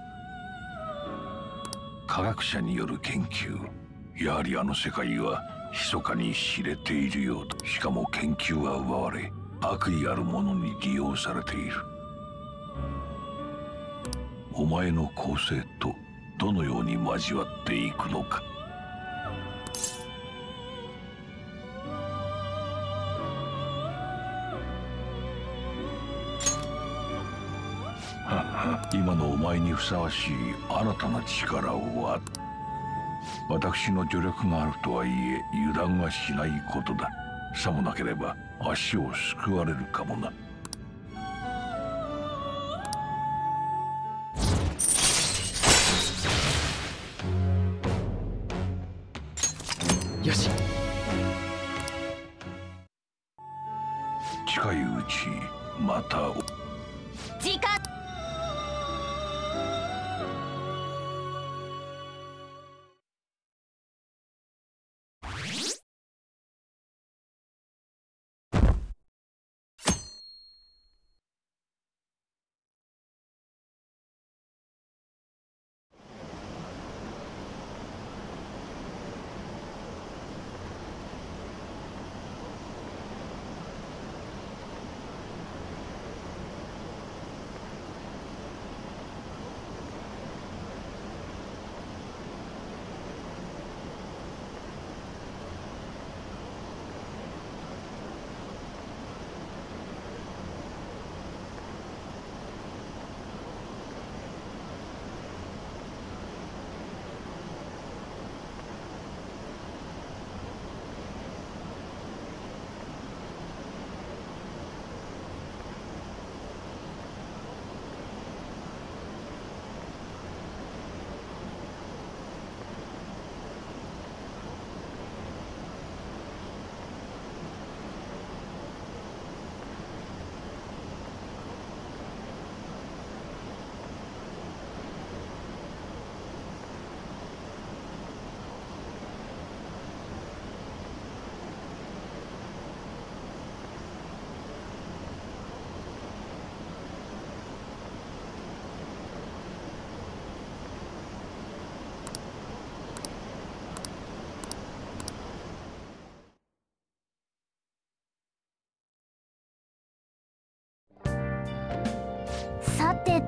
科学者による研究やはりあの世界は密かに知れているようだしかも研究は奪われ悪意ある者に利用されている。お前の構成とどのように交わっていくのか。今のお前にふさわしい新たな力をあ私の助力があるとはいえ油断はしないことだ。さもなければ足をすくわれるかもな。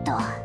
と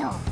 マ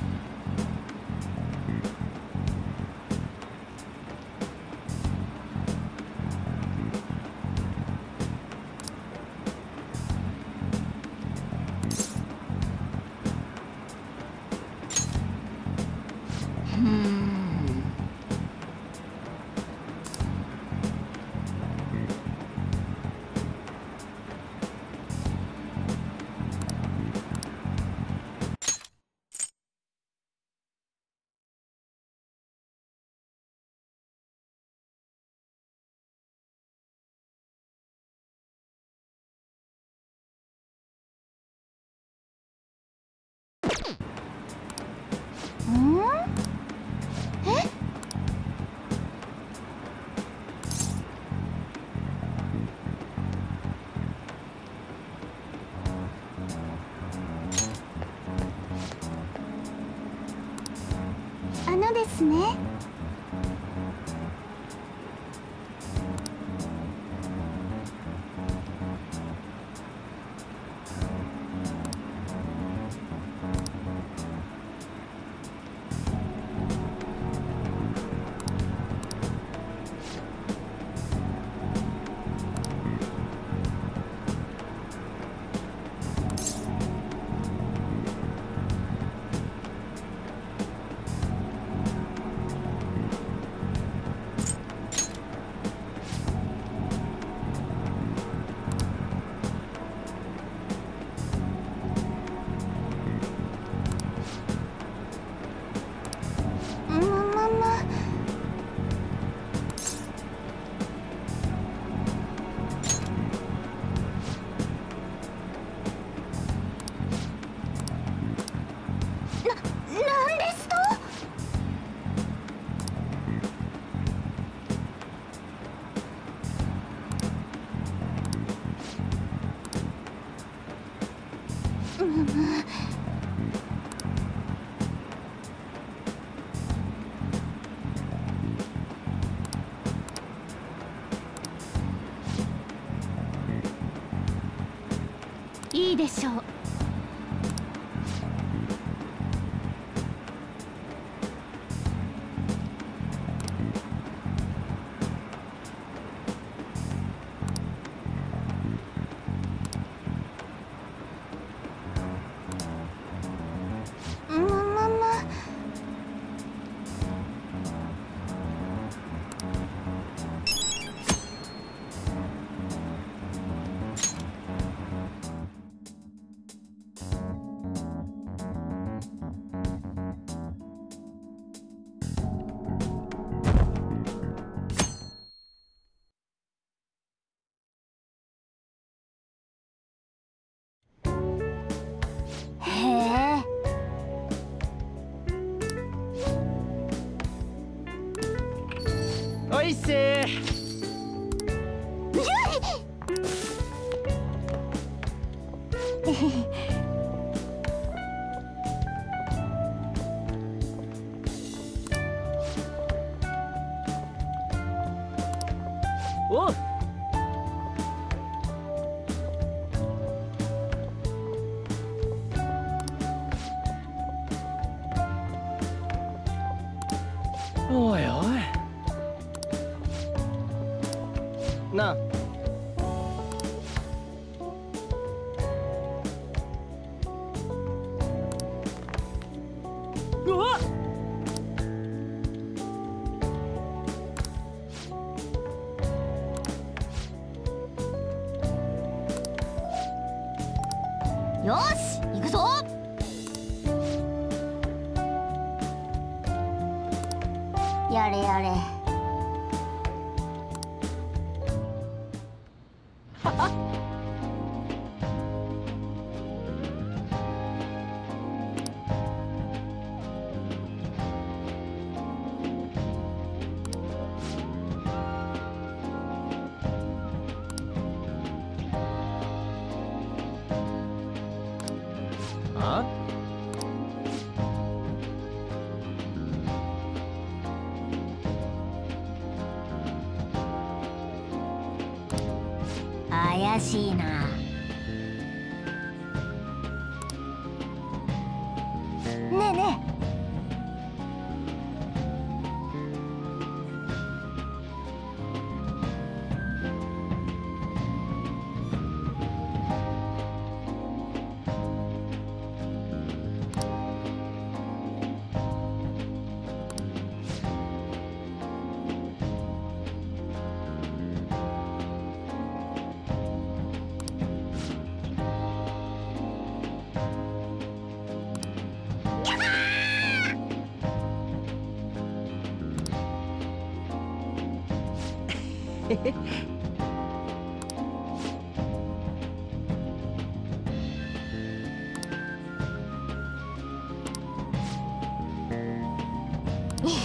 ですね。でしょう。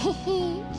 え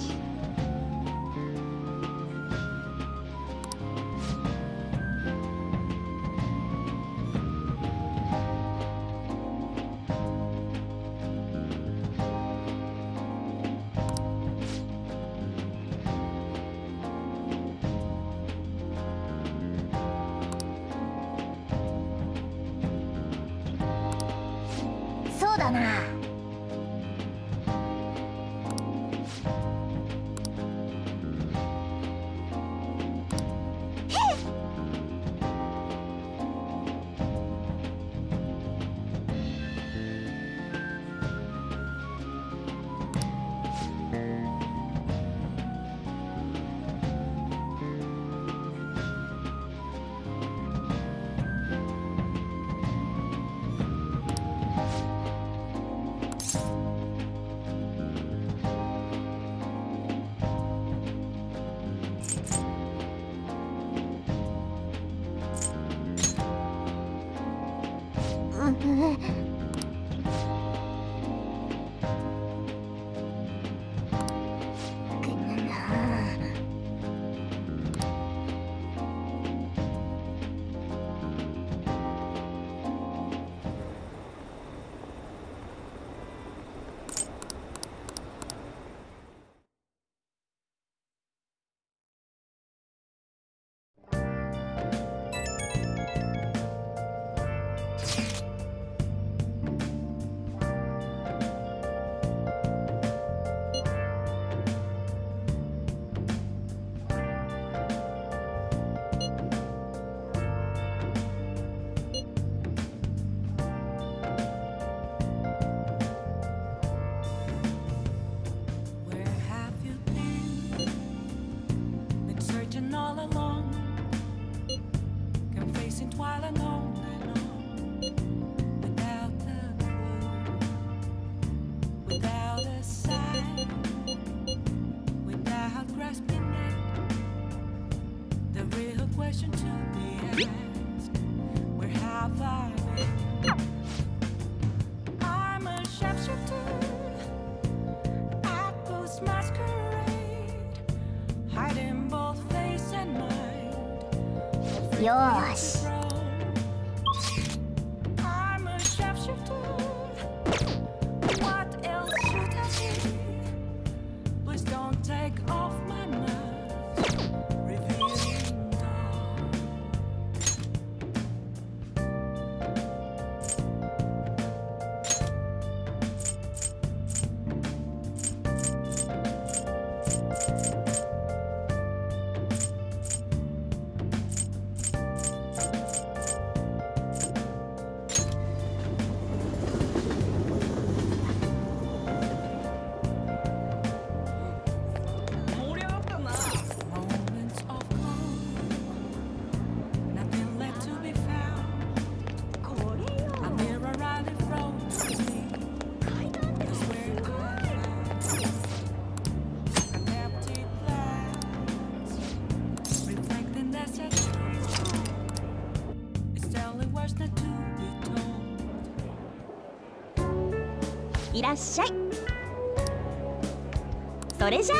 れじゃ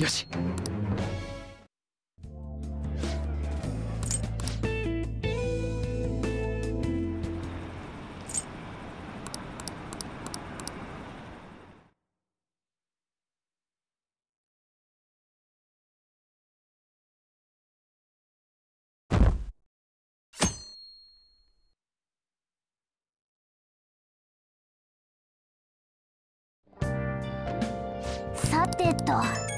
よしさてと。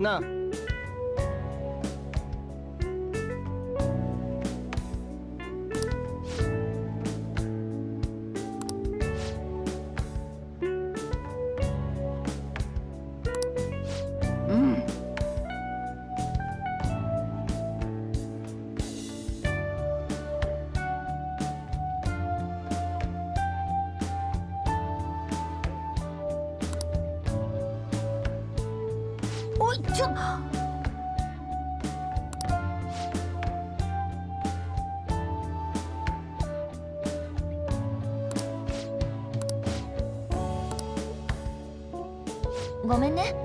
என்ன ごめんね。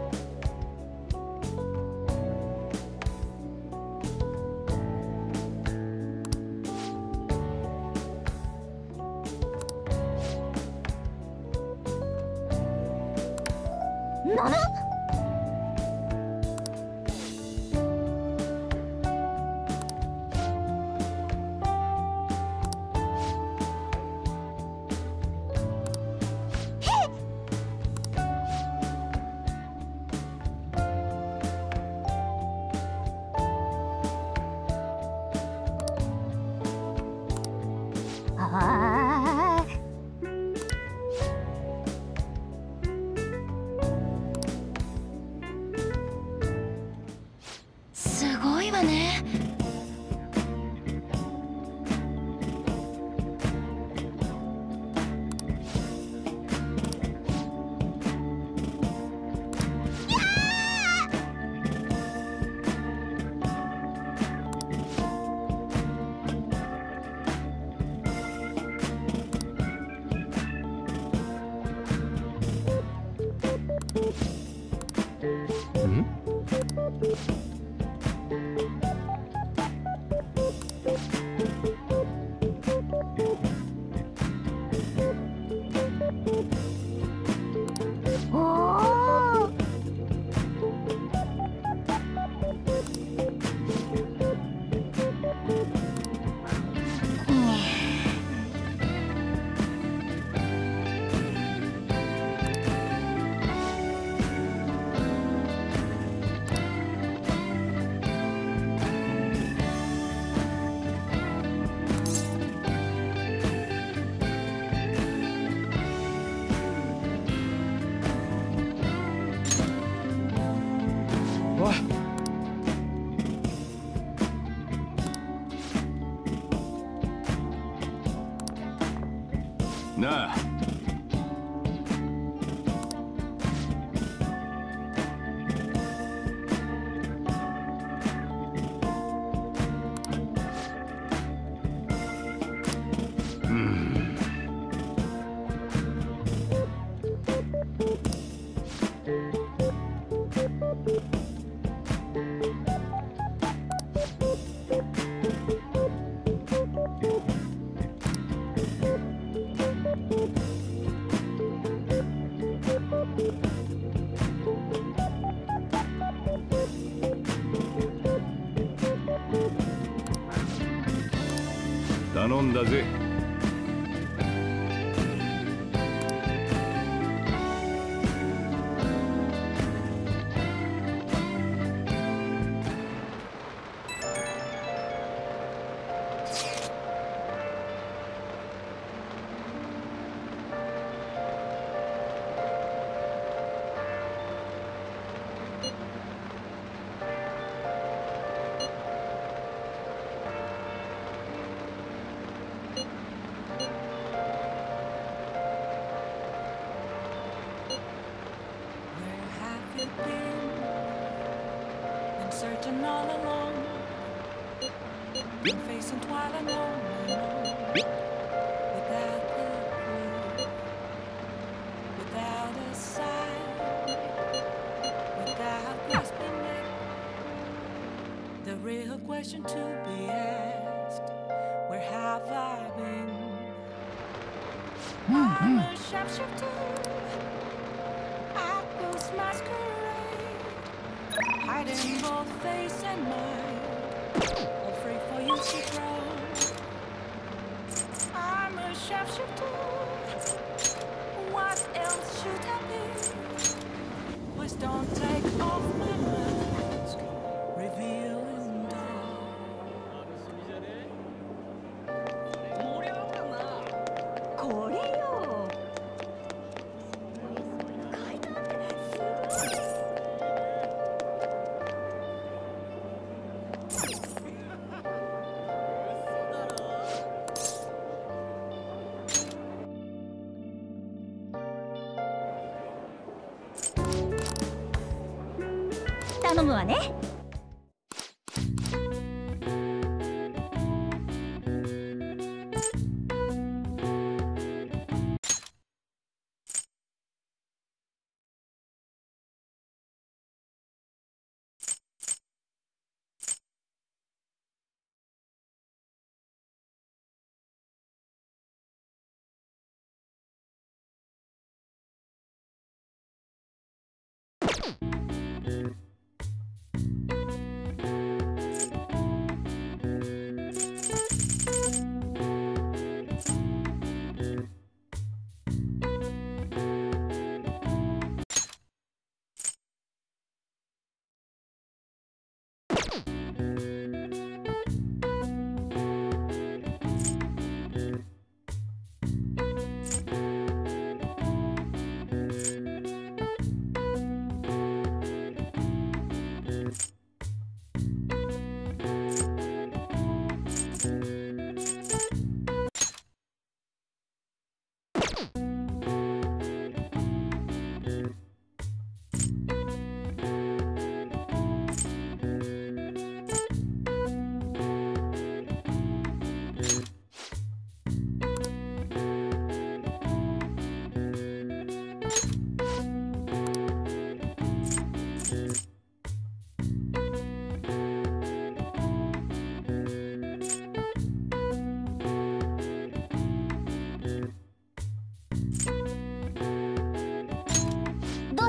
だぜこ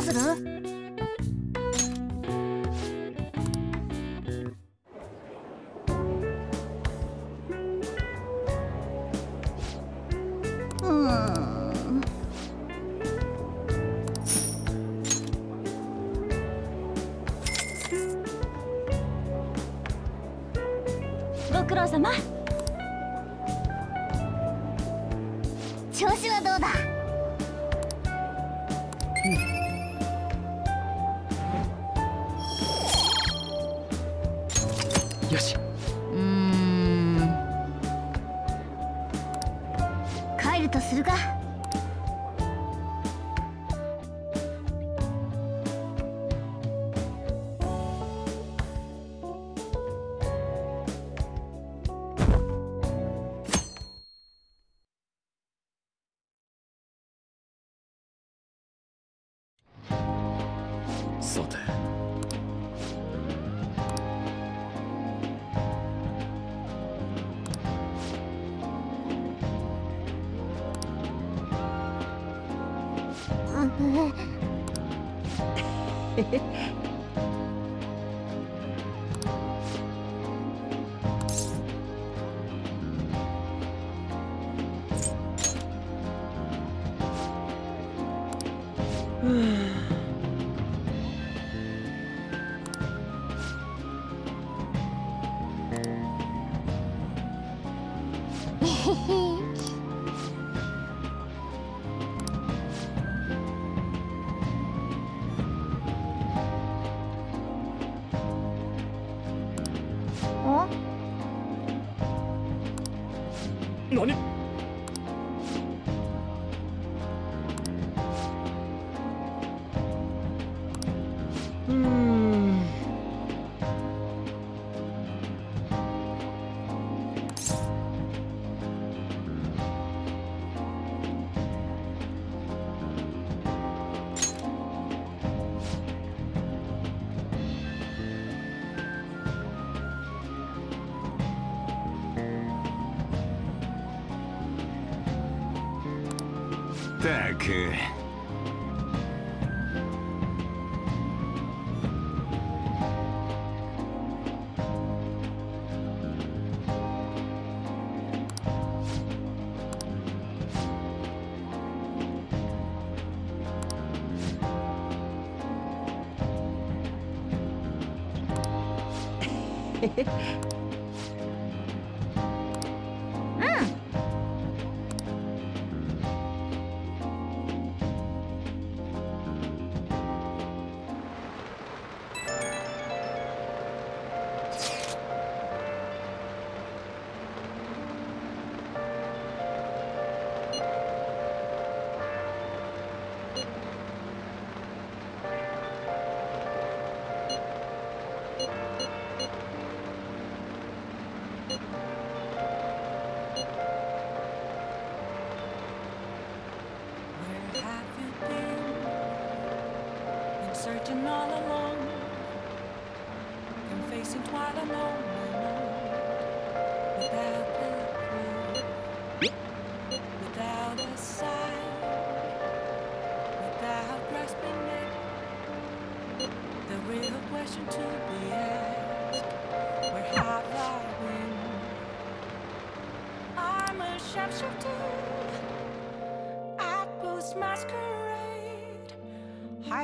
する？く。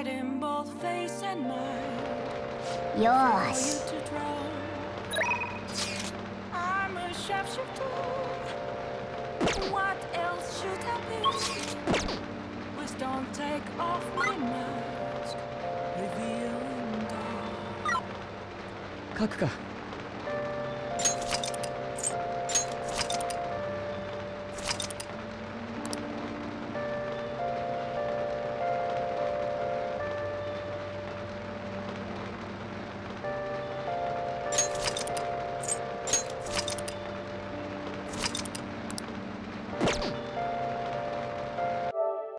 in both face and mind. Yours. I'm a. What else should I be? Please don't take off my mask.